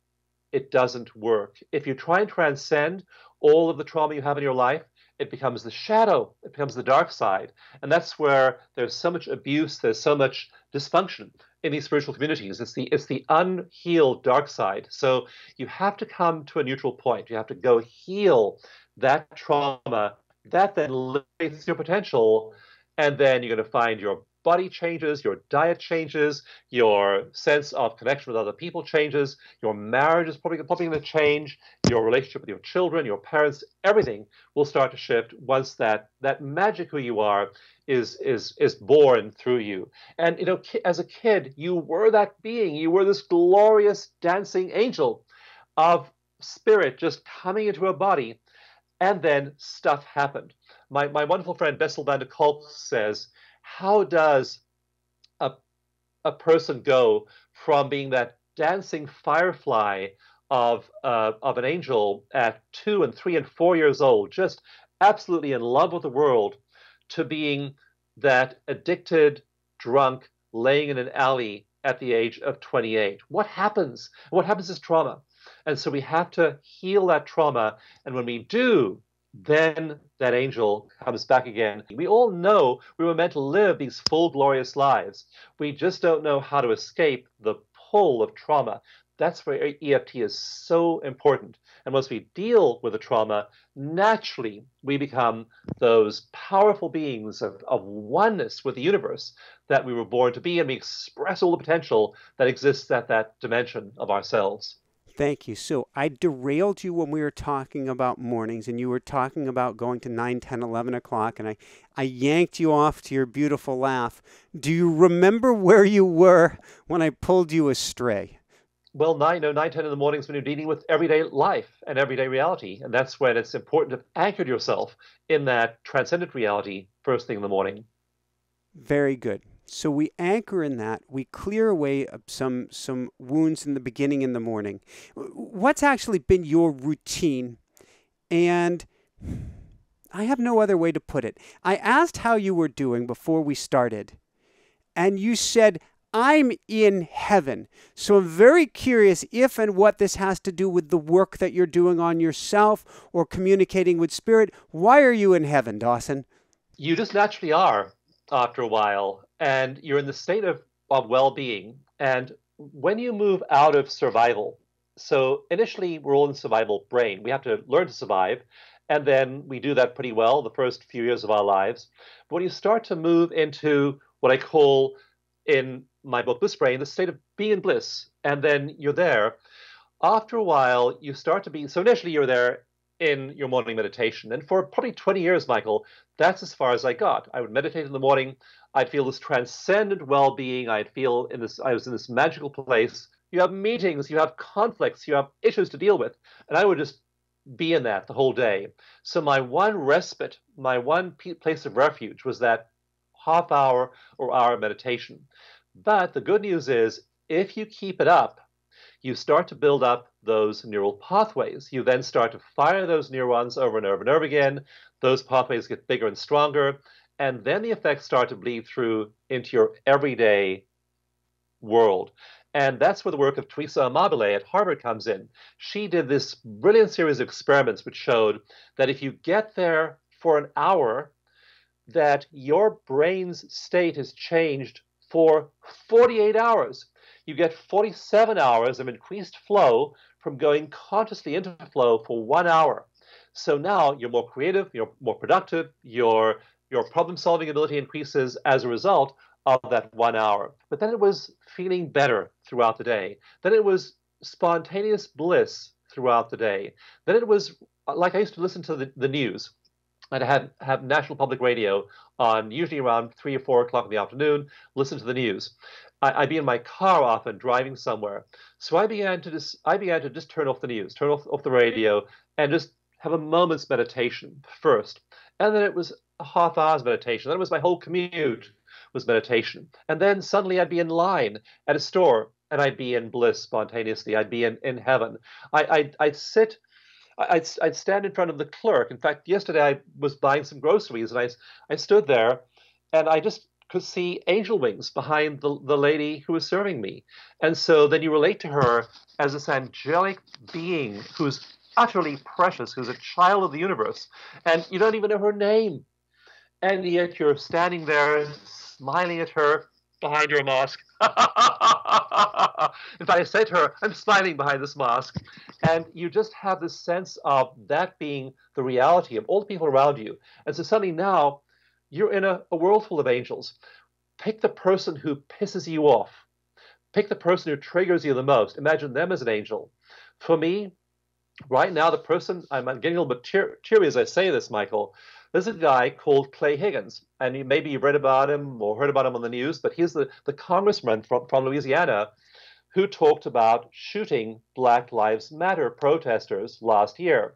it doesn't work. If you try and transcend all of the trauma you have in your life, it becomes the shadow, it becomes the dark side. And that's where there's so much abuse, there's so much dysfunction in these spiritual communities. It's the it's the unhealed dark side. So you have to come to a neutral point. You have to go heal that trauma that then liberates your potential, and then you're going to find your body changes, your diet changes, your sense of connection with other people changes, your marriage is probably, probably going to change, your relationship with your children, your parents, everything will start to shift once that that magic who you are is is is born through you. And you know, as a kid, you were that being, you were this glorious dancing angel of spirit just coming into a body and then stuff happened. My, my wonderful friend Bessel van der Kolk says, How does a, a person go from being that dancing firefly of uh, of an angel at two and three and four years old, just absolutely in love with the world, to being that addicted drunk laying in an alley at the age of 28. What happens? What happens is trauma. And so we have to heal that trauma. And when we do, then that angel comes back again. We all know we were meant to live these full, glorious lives. We just don't know how to escape the pull of trauma. That's where EFT is so important. And once we deal with the trauma, naturally we become those powerful beings of, of oneness with the universe that we were born to be, and we express all the potential that exists at that dimension of ourselves. Thank you. So I derailed you when we were talking about mornings and you were talking about going to 9, 10, 11 o'clock and I, I yanked you off to your beautiful laugh. Do you remember where you were when I pulled you astray? well, nine, no, nine, ten in the morning is when you're dealing with everyday life and everyday reality, and that's when it's important to anchor yourself in that transcendent reality first thing in the morning. Very good. So we anchor in that. We clear away uh, some some wounds in the beginning in the morning. What's actually been your routine? And I have no other way to put it. I asked how you were doing before we started, and you said I'm in heaven. So I'm very curious if and what this has to do with the work that you're doing on yourself or communicating with spirit. Why are you in heaven, Dawson? You just naturally are after a while, and you're in the state of, of well being. And when you move out of survival, so initially we're all in survival brain, we have to learn to survive. And then we do that pretty well the first few years of our lives. But when you start to move into what I call in my book Bliss Brain, the state of being in bliss, and then you're there. After a while, you start to be so initially you're there in your morning meditation, and for probably 20 years, Michael, that's as far as I got. I would meditate in the morning. I'd feel this transcendent well-being. I'd feel in this. I was in this magical place. You have meetings, you have conflicts, you have issues to deal with, and I would just be in that the whole day. So my one respite, my one place of refuge was that half hour or hour meditation. But the good news is, if you keep it up, you start to build up those neural pathways. You then start to fire those neurons over and over and over again. Those pathways get bigger and stronger. And then the effects start to bleed through into your everyday world. And that's where the work of Teresa Amabile at Harvard comes in. She did this brilliant series of experiments which showed that if you get there for an hour, that your brain's state is changed for 48 hours. You get 47 hours of increased flow from going consciously into flow for one hour. So now you're more creative, you're more productive, your, your problem solving ability increases as a result of that one hour. But then it was feeling better throughout the day. Then it was spontaneous bliss throughout the day. Then it was like I used to listen to the, the news. I'd have, have National Public Radio on usually around three or four o'clock in the afternoon, listen to the news. I, would be in my car often driving somewhere. So I began to just I began to just turn off the news, turn off, off the radio, and just have a moment's meditation first. And then it was half hour's meditation. Then it was my whole commute was meditation. And then suddenly I'd be in line at a store and I'd be in bliss spontaneously. I'd be in, in heaven. I, I'd, I'd sit I'd, I'd stand in front of the clerk. In fact, yesterday I was buying some groceries and I, I stood there and I just could see angel wings behind the, the lady who was serving me. And so then you relate to her as this angelic being who's utterly precious, who's a child of the universe, and you don't even know her name. And yet you're standing there smiling at her behind your mask. In fact, I said to her, I'm smiling behind this mask. And you just have this sense of that being the reality of all the people around you. And so suddenly now you're in a, a world full of angels. Pick the person who pisses you off. Pick the person who triggers you the most. Imagine them as an angel. For me, right now, the person, I'm getting a little bit tear, teary as I say this, Michael. There's a guy called Clay Higgins, and you, maybe you've read about him or heard about him on the news, but he's the, the congressman from, from Louisiana who talked about shooting Black Lives Matter protesters last year.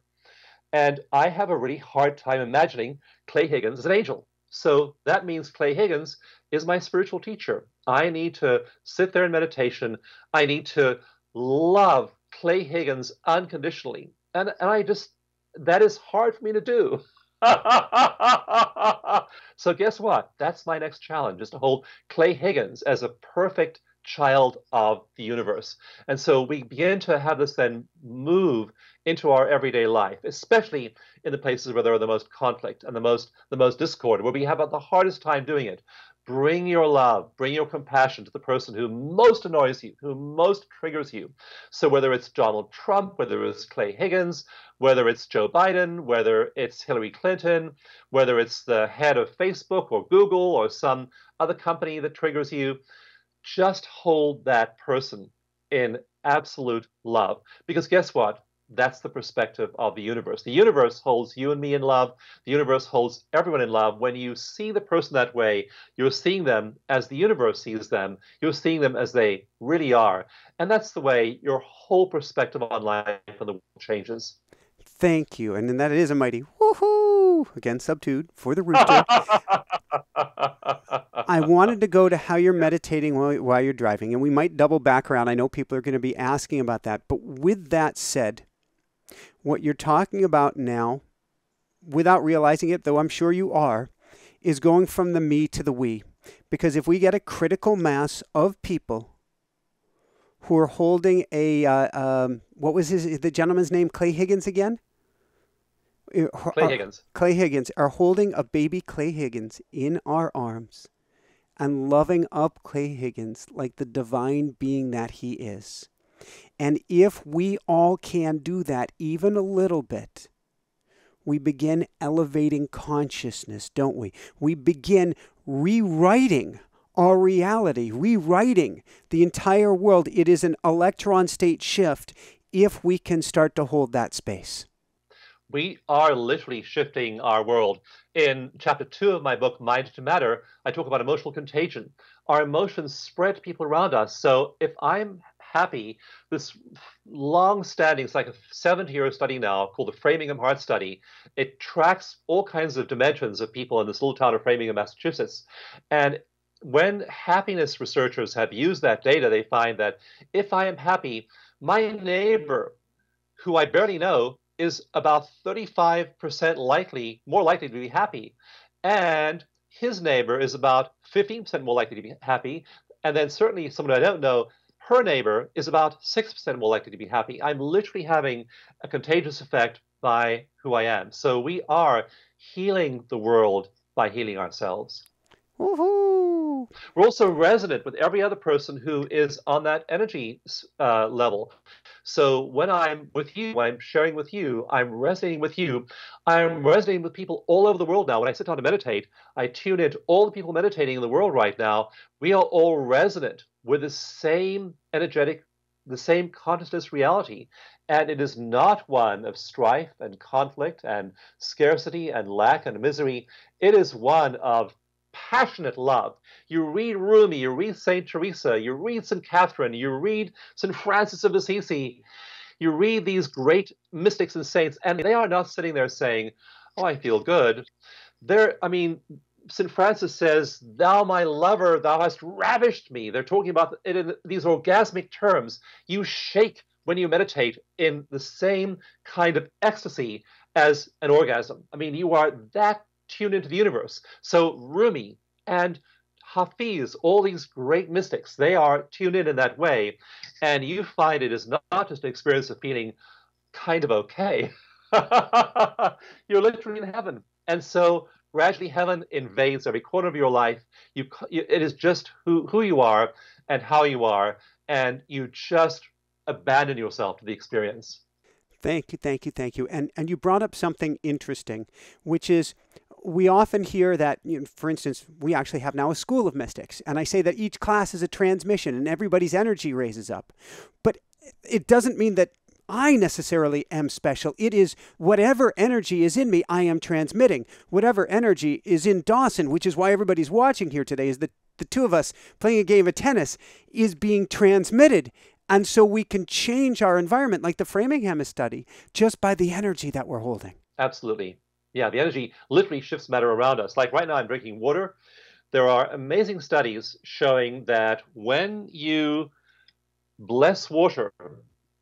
And I have a really hard time imagining Clay Higgins as an angel. So that means Clay Higgins is my spiritual teacher. I need to sit there in meditation. I need to love Clay Higgins unconditionally. And, and I just, that is hard for me to do. so guess what? That's my next challenge is to hold Clay Higgins as a perfect child of the universe. And so we begin to have this then move into our everyday life, especially in the places where there are the most conflict and the most the most discord, where we have the hardest time doing it. Bring your love, bring your compassion to the person who most annoys you, who most triggers you. So whether it's Donald Trump, whether it's Clay Higgins, whether it's Joe Biden, whether it's Hillary Clinton, whether it's the head of Facebook or Google or some other company that triggers you, just hold that person in absolute love. Because guess what? That's the perspective of the universe. The universe holds you and me in love. The universe holds everyone in love. When you see the person that way, you're seeing them as the universe sees them. You're seeing them as they really are. And that's the way your whole perspective on life and the world changes. Thank you. And then that is a mighty woohoo, again, subdued for the rooster. I wanted to go to how you're meditating while, while you're driving, and we might double back around. I know people are going to be asking about that. But with that said, what you're talking about now, without realizing it, though I'm sure you are, is going from the me to the we. Because if we get a critical mass of people who are holding a, uh, um, what was his, the gentleman's name, Clay Higgins again? Uh, Clay Higgins. Clay Higgins are holding a baby Clay Higgins in our arms and loving up Clay Higgins like the divine being that he is. And if we all can do that even a little bit, we begin elevating consciousness, don't we? We begin rewriting our reality, rewriting the entire world. It is an electron state shift if we can start to hold that space. We are literally shifting our world. In chapter two of my book, Mind to Matter, I talk about emotional contagion. Our emotions spread to people around us. So if I'm happy. This long standing, it's like a 70 year study now called the Framingham Heart Study. It tracks all kinds of dimensions of people in this little town of Framingham, Massachusetts. And when happiness researchers have used that data, they find that if I am happy, my neighbor, who I barely know, is about 35% likely, more likely to be happy. And his neighbor is about 15% more likely to be happy. And then certainly someone I don't know her neighbor is about 6% more likely to be happy. I'm literally having a contagious effect by who I am. So we are healing the world by healing ourselves. Woohoo! We're also resonant with every other person who is on that energy uh, level. So when I'm with you, when I'm sharing with you, I'm resonating with you. I'm resonating with people all over the world now. When I sit down to meditate, I tune into all the people meditating in the world right now. We are all resonant with the same energetic, the same consciousness reality. And it is not one of strife and conflict and scarcity and lack and misery. It is one of passionate love. You read Rumi, you read St. Teresa, you read St. Catherine, you read St. Francis of Assisi, you read these great mystics and saints, and they are not sitting there saying, Oh, I feel good. They're, I mean, St. Francis says, Thou, my lover, thou hast ravished me. They're talking about it in these orgasmic terms. You shake when you meditate in the same kind of ecstasy as an orgasm. I mean, you are that tuned into the universe. So, Rumi and Hafiz, all these great mystics, they are tuned in in that way. And you find it is not just an experience of feeling kind of okay. You're literally in heaven. And so gradually heaven hmm. invades every corner of your life. You, it is just who, who you are and how you are, and you just abandon yourself to the experience. Thank you, thank you, thank you. And and you brought up something interesting, which is we often hear that, you know, for instance, we actually have now a school of mystics, and I say that each class is a transmission and everybody's energy raises up. But it doesn't mean that I necessarily am special. It is whatever energy is in me, I am transmitting. Whatever energy is in Dawson, which is why everybody's watching here today, is that the two of us playing a game of tennis is being transmitted. And so we can change our environment, like the Framingham study, just by the energy that we're holding. Absolutely. Yeah, the energy literally shifts matter around us. Like right now, I'm drinking water. There are amazing studies showing that when you bless water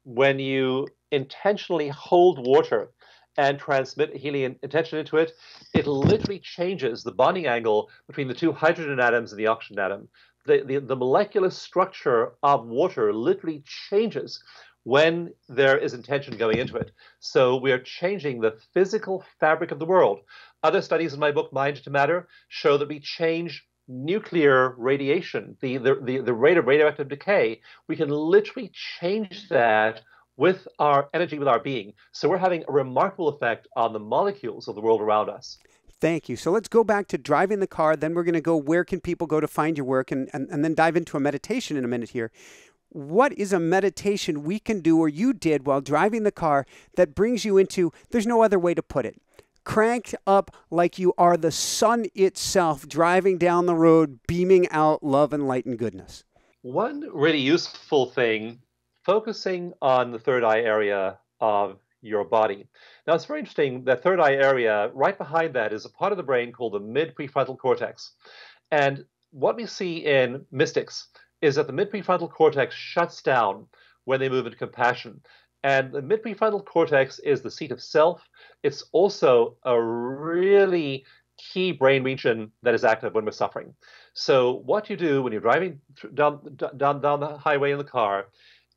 when you intentionally hold water and transmit helium intention into it, it literally changes the bonding angle between the two hydrogen atoms and the oxygen atom. The, the, the molecular structure of water literally changes when there is intention going into it. So we are changing the physical fabric of the world. Other studies in my book, Mind to Matter, show that we change nuclear radiation, the, the, the, the rate of radioactive decay. We can literally change that with our energy, with our being. So we're having a remarkable effect on the molecules of the world around us. Thank you. So let's go back to driving the car. Then we're going to go where can people go to find your work and, and, and then dive into a meditation in a minute here. What is a meditation we can do or you did while driving the car that brings you into, there's no other way to put it, cranked up like you are the sun itself driving down the road, beaming out love and light and goodness? One really useful thing focusing on the third eye area of your body. Now, it's very interesting. That third eye area, right behind that, is a part of the brain called the mid prefrontal cortex. And what we see in mystics is that the mid prefrontal cortex shuts down when they move into compassion. And the mid prefrontal cortex is the seat of self. It's also a really key brain region that is active when we're suffering. So, what you do when you're driving down, down, down the highway in the car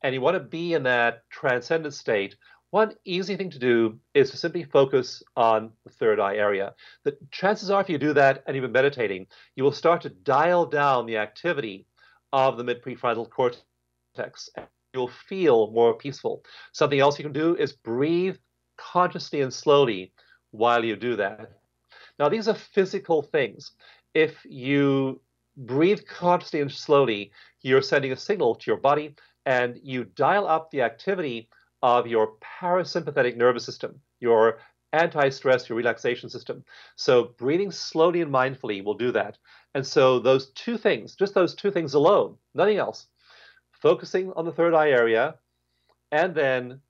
and you want to be in that transcendent state, one easy thing to do is to simply focus on the third eye area. The chances are, if you do that and you've been meditating, you will start to dial down the activity of the mid prefrontal cortex. You'll feel more peaceful. Something else you can do is breathe consciously and slowly while you do that. Now, these are physical things. If you breathe consciously and slowly, you're sending a signal to your body and you dial up the activity of your parasympathetic nervous system, your anti-stress, your relaxation system. So breathing slowly and mindfully will do that. And so those two things, just those two things alone, nothing else, focusing on the third eye area and then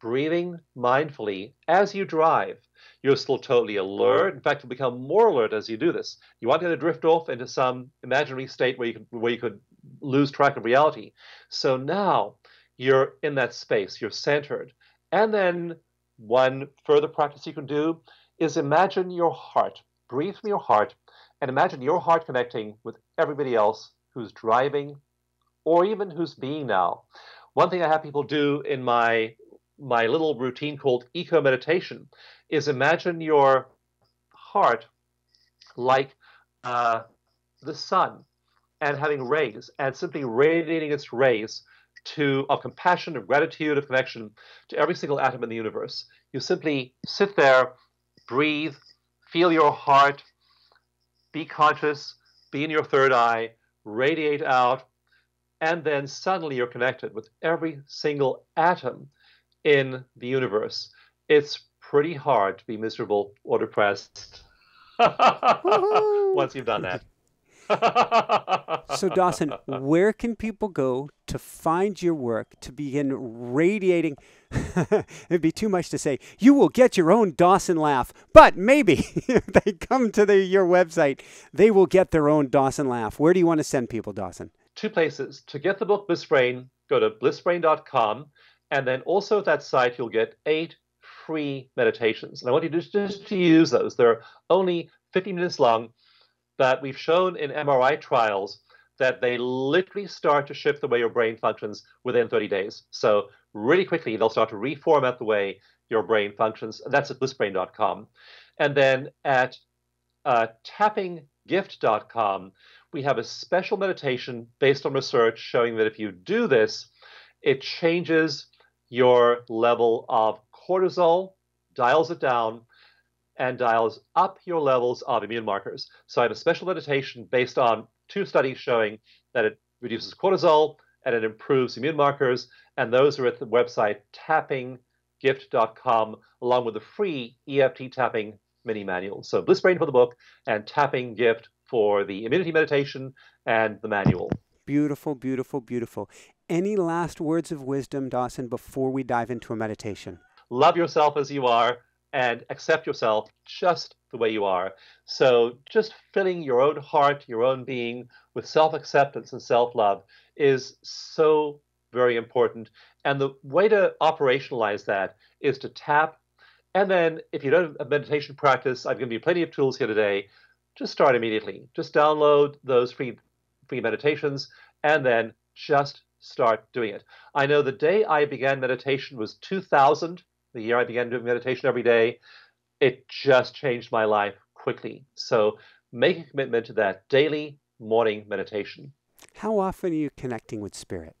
breathing mindfully as you drive. You're still totally alert. In fact, you'll become more alert as you do this. You want to drift off into some imaginary state where you could, where you could lose track of reality. So now you're in that space, you're centered. And then one further practice you can do is imagine your heart. Breathe from your heart and imagine your heart connecting with everybody else who's driving or even who's being now. One thing I have people do in my my little routine called EcoMeditation is imagine your heart like uh, the sun and having rays and simply radiating its rays to of compassion, of gratitude, of connection to every single atom in the universe. You simply sit there, breathe, feel your heart, be conscious, be in your third eye, radiate out, and then suddenly you're connected with every single atom in the universe. It's pretty hard to be miserable or depressed once you've done that. so Dawson, where can people go to find your work to begin radiating? It'd be too much to say. You will get your own Dawson laugh, but maybe if they come to the, your website, they will get their own Dawson laugh. Where do you want to send people, Dawson? Two places. To get the book Bliss Brain, go to blissbrain.com, and then also at that site you'll get eight free meditations. And I want you to just to use those. They're only 50 minutes long but we've shown in MRI trials that they literally start to shift the way your brain functions within 30 days. So really quickly, they'll start to reformat the way your brain functions. And that's at blissbrain.com. And then at uh, tappinggift.com, we have a special meditation based on research showing that if you do this, it changes your level of cortisol, dials it down, and dials up your levels of immune markers. So I have a special meditation based on two studies showing that it reduces cortisol and it improves immune markers. And those are at the website tappinggift.com, along with the free EFT tapping mini manual. So Bliss Brain for the book and Tapping Gift for the immunity meditation and the manual. Beautiful, beautiful, beautiful. Any last words of wisdom, Dawson, before we dive into a meditation? Love yourself as you are and accept yourself just the way you are. So, just filling your own heart, your own being with self acceptance and self love is so very important. And the way to operationalize that is to tap. And then, if you don't have a meditation practice, I've given you plenty of tools here today. Just start immediately. Just download those free free meditations, and then just start doing it. I know the day I began meditation was 2000, the year I began doing meditation every day. It just changed my life quickly. So make a commitment to that daily morning meditation. How often are you connecting with spirit?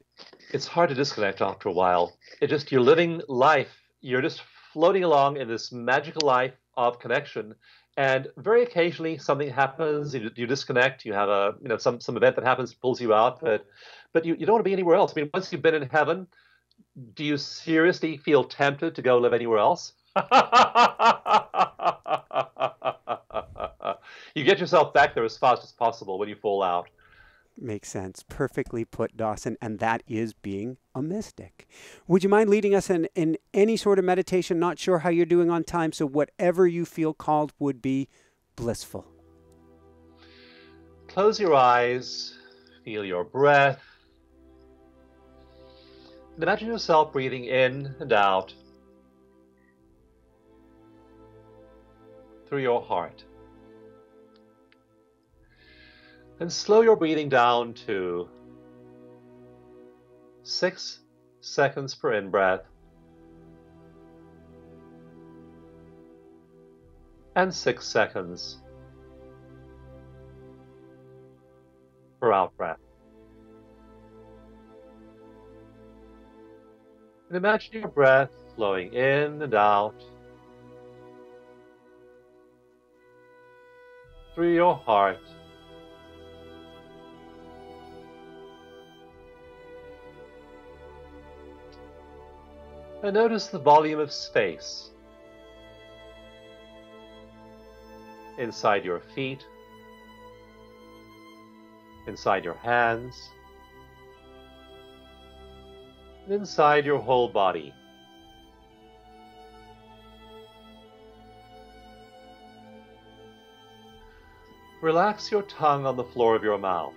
It's hard to disconnect after a while. It just you're living life. You're just floating along in this magical life of connection. And very occasionally something happens, you, you disconnect, you have a you know some some event that happens pulls you out, but but you, you don't want to be anywhere else. I mean, once you've been in heaven, do you seriously feel tempted to go live anywhere else? you get yourself back there as fast as possible when you fall out. Makes sense. Perfectly put, Dawson. And that is being a mystic. Would you mind leading us in, in any sort of meditation? Not sure how you're doing on time, so whatever you feel called would be blissful. Close your eyes, feel your breath. Imagine yourself breathing in and out through your heart. And slow your breathing down to six seconds per in breath and six seconds per out breath. And imagine your breath flowing in and out through your heart. And notice the volume of space inside your feet, inside your hands, and inside your whole body. Relax your tongue on the floor of your mouth.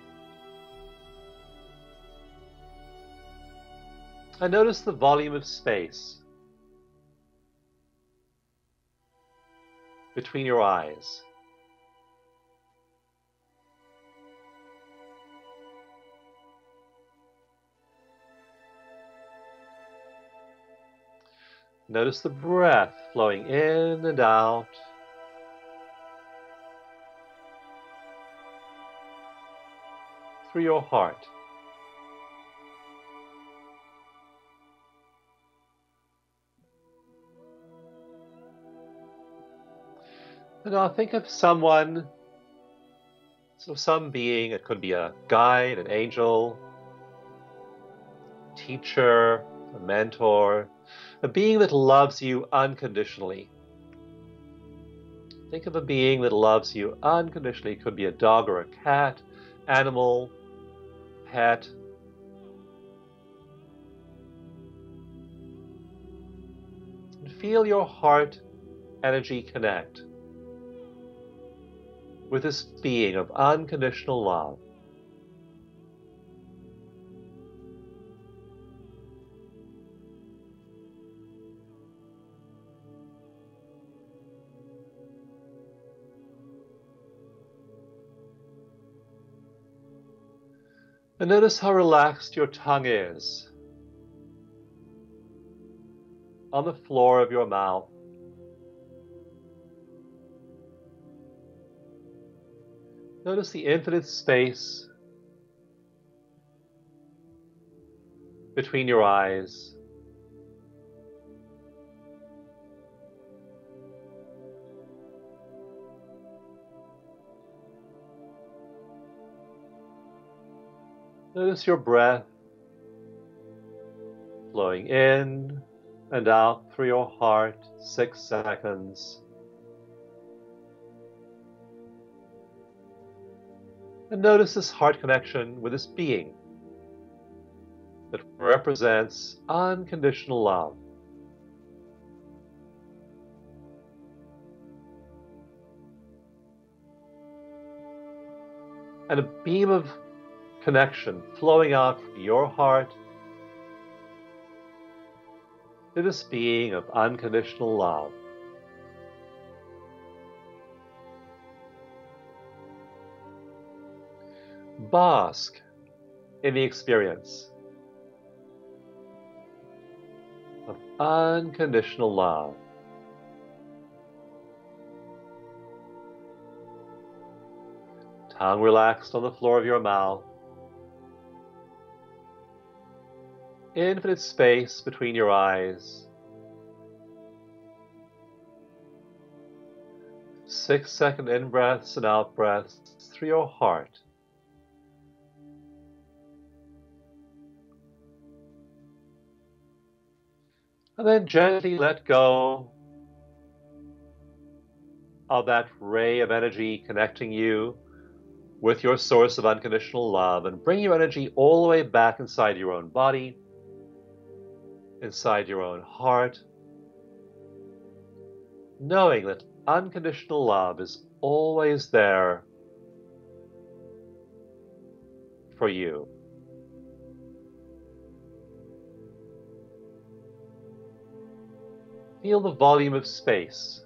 And notice the volume of space between your eyes. Notice the breath flowing in and out. Through your heart. Now think of someone, so some being, it could be a guide, an angel, teacher, a mentor, a being that loves you unconditionally. Think of a being that loves you unconditionally. It could be a dog or a cat, animal, pet. And feel your heart energy connect with this being of unconditional love. And notice how relaxed your tongue is on the floor of your mouth. Notice the infinite space between your eyes. Notice your breath flowing in and out through your heart, six seconds. And notice this heart connection with this being that represents unconditional love. And a beam of connection flowing out from your heart to this being of unconditional love. Bask in the experience of unconditional love. Tongue relaxed on the floor of your mouth. Infinite space between your eyes. Six second in breaths and out breaths through your heart. And then gently let go of that ray of energy connecting you with your source of unconditional love and bring your energy all the way back inside your own body, inside your own heart, knowing that unconditional love is always there for you. Feel the volume of space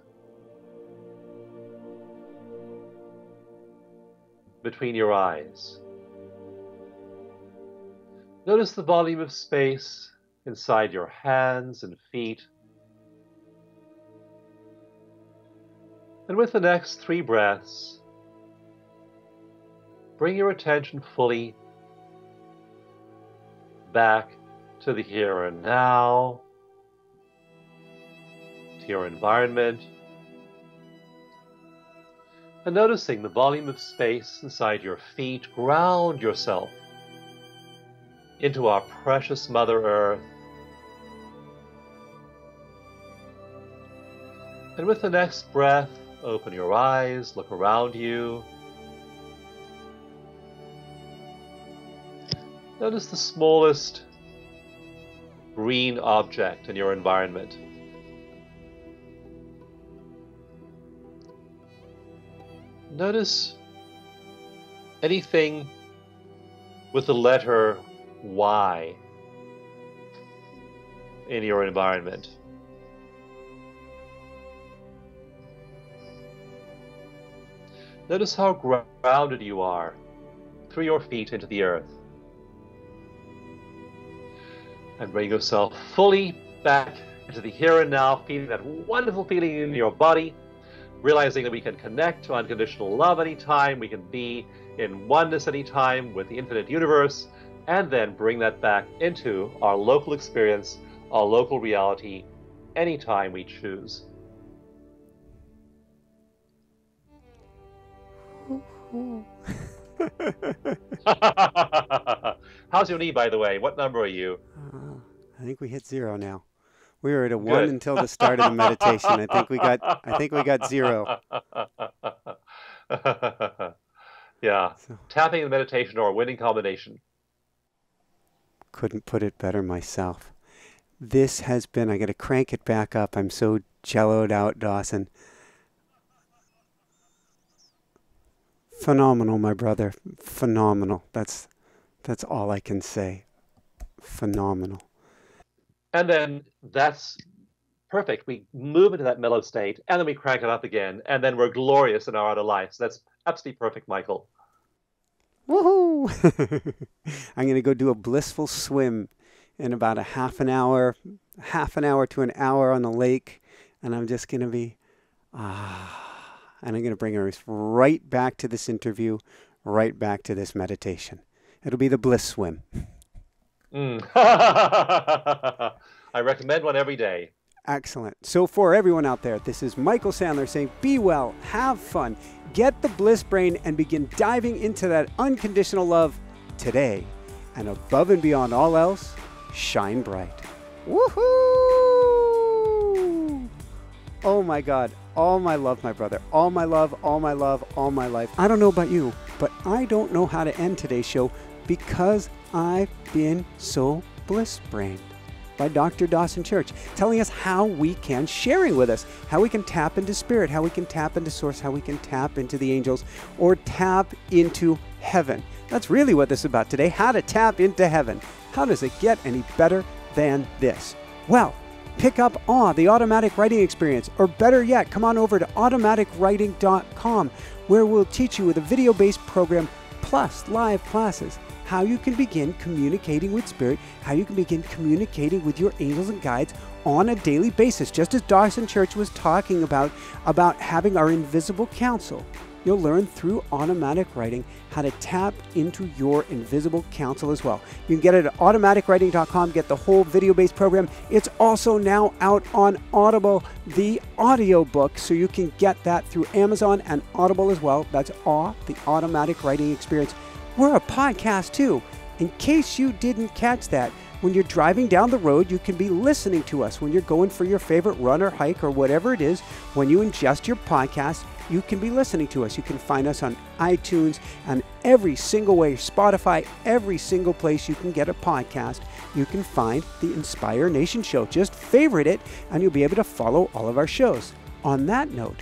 between your eyes. Notice the volume of space inside your hands and feet. And with the next three breaths, bring your attention fully back to the here and now, to your environment, and noticing the volume of space inside your feet, ground yourself into our precious Mother Earth. And with the next breath, open your eyes, look around you. Notice the smallest green object in your environment. Notice anything with the letter Y in your environment. Notice how grounded you are through your feet into the earth. And bring yourself fully back into the here and now, feeling that wonderful feeling in your body realizing that we can connect to unconditional love anytime, we can be in oneness anytime with the infinite universe, and then bring that back into our local experience, our local reality, anytime we choose. How's your knee, by the way? What number are you? Uh, I think we hit zero now. We were at a Good. one until the start of the meditation. I think we got I think we got zero. yeah. So, Tapping the meditation or a winning combination. Couldn't put it better myself. This has been I gotta crank it back up. I'm so jelloed out, Dawson. Phenomenal, my brother. Phenomenal. That's that's all I can say. Phenomenal. And then that's perfect. We move into that mellow state and then we crank it up again and then we're glorious in our outer life. So that's absolutely perfect, Michael. Woohoo! I'm going to go do a blissful swim in about a half an hour, half an hour to an hour on the lake. And I'm just going to be, ah, and I'm going to bring us right back to this interview, right back to this meditation. It'll be the bliss swim. Mm. I recommend one every day. Excellent. So, for everyone out there, this is Michael Sandler saying, Be well, have fun, get the bliss brain, and begin diving into that unconditional love today. And above and beyond all else, shine bright. Woohoo! Oh my God. All my love, my brother. All my love, all my love, all my life. I don't know about you, but I don't know how to end today's show because I've been so bliss brained by Dr. Dawson Church, telling us how we can, sharing with us how we can tap into spirit, how we can tap into source, how we can tap into the angels, or tap into heaven. That's really what this is about today how to tap into heaven. How does it get any better than this? Well, Pick up Awe, the automatic writing experience, or better yet, come on over to automaticwriting.com where we'll teach you with a video based program plus live classes how you can begin communicating with Spirit, how you can begin communicating with your angels and guides on a daily basis, just as Dawson Church was talking about, about having our invisible counsel. You'll learn through automatic writing how to tap into your invisible counsel as well. You can get it at automaticwriting.com, get the whole video based program. It's also now out on Audible, the audiobook, so you can get that through Amazon and Audible as well. That's Awe, the automatic writing experience. We're a podcast too. In case you didn't catch that, when you're driving down the road, you can be listening to us. When you're going for your favorite run or hike or whatever it is, when you ingest your podcast, you can be listening to us. You can find us on iTunes and every single way, Spotify, every single place you can get a podcast, you can find the Inspire Nation show. Just favorite it and you'll be able to follow all of our shows. On that note,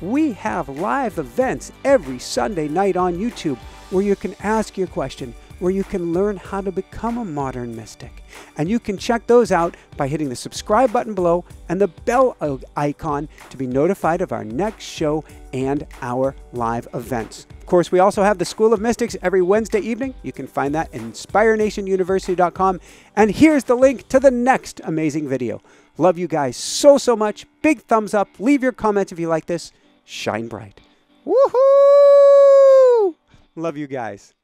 we have live events every Sunday night on YouTube where you can ask your question, where you can learn how to become a modern mystic. And you can check those out by hitting the subscribe button below and the bell icon to be notified of our next show and our live events. Of course, we also have the School of Mystics every Wednesday evening. You can find that at inspirenationuniversity.com. And here's the link to the next amazing video. Love you guys so, so much. Big thumbs up. Leave your comments if you like this. Shine bright. Woohoo! Love you guys.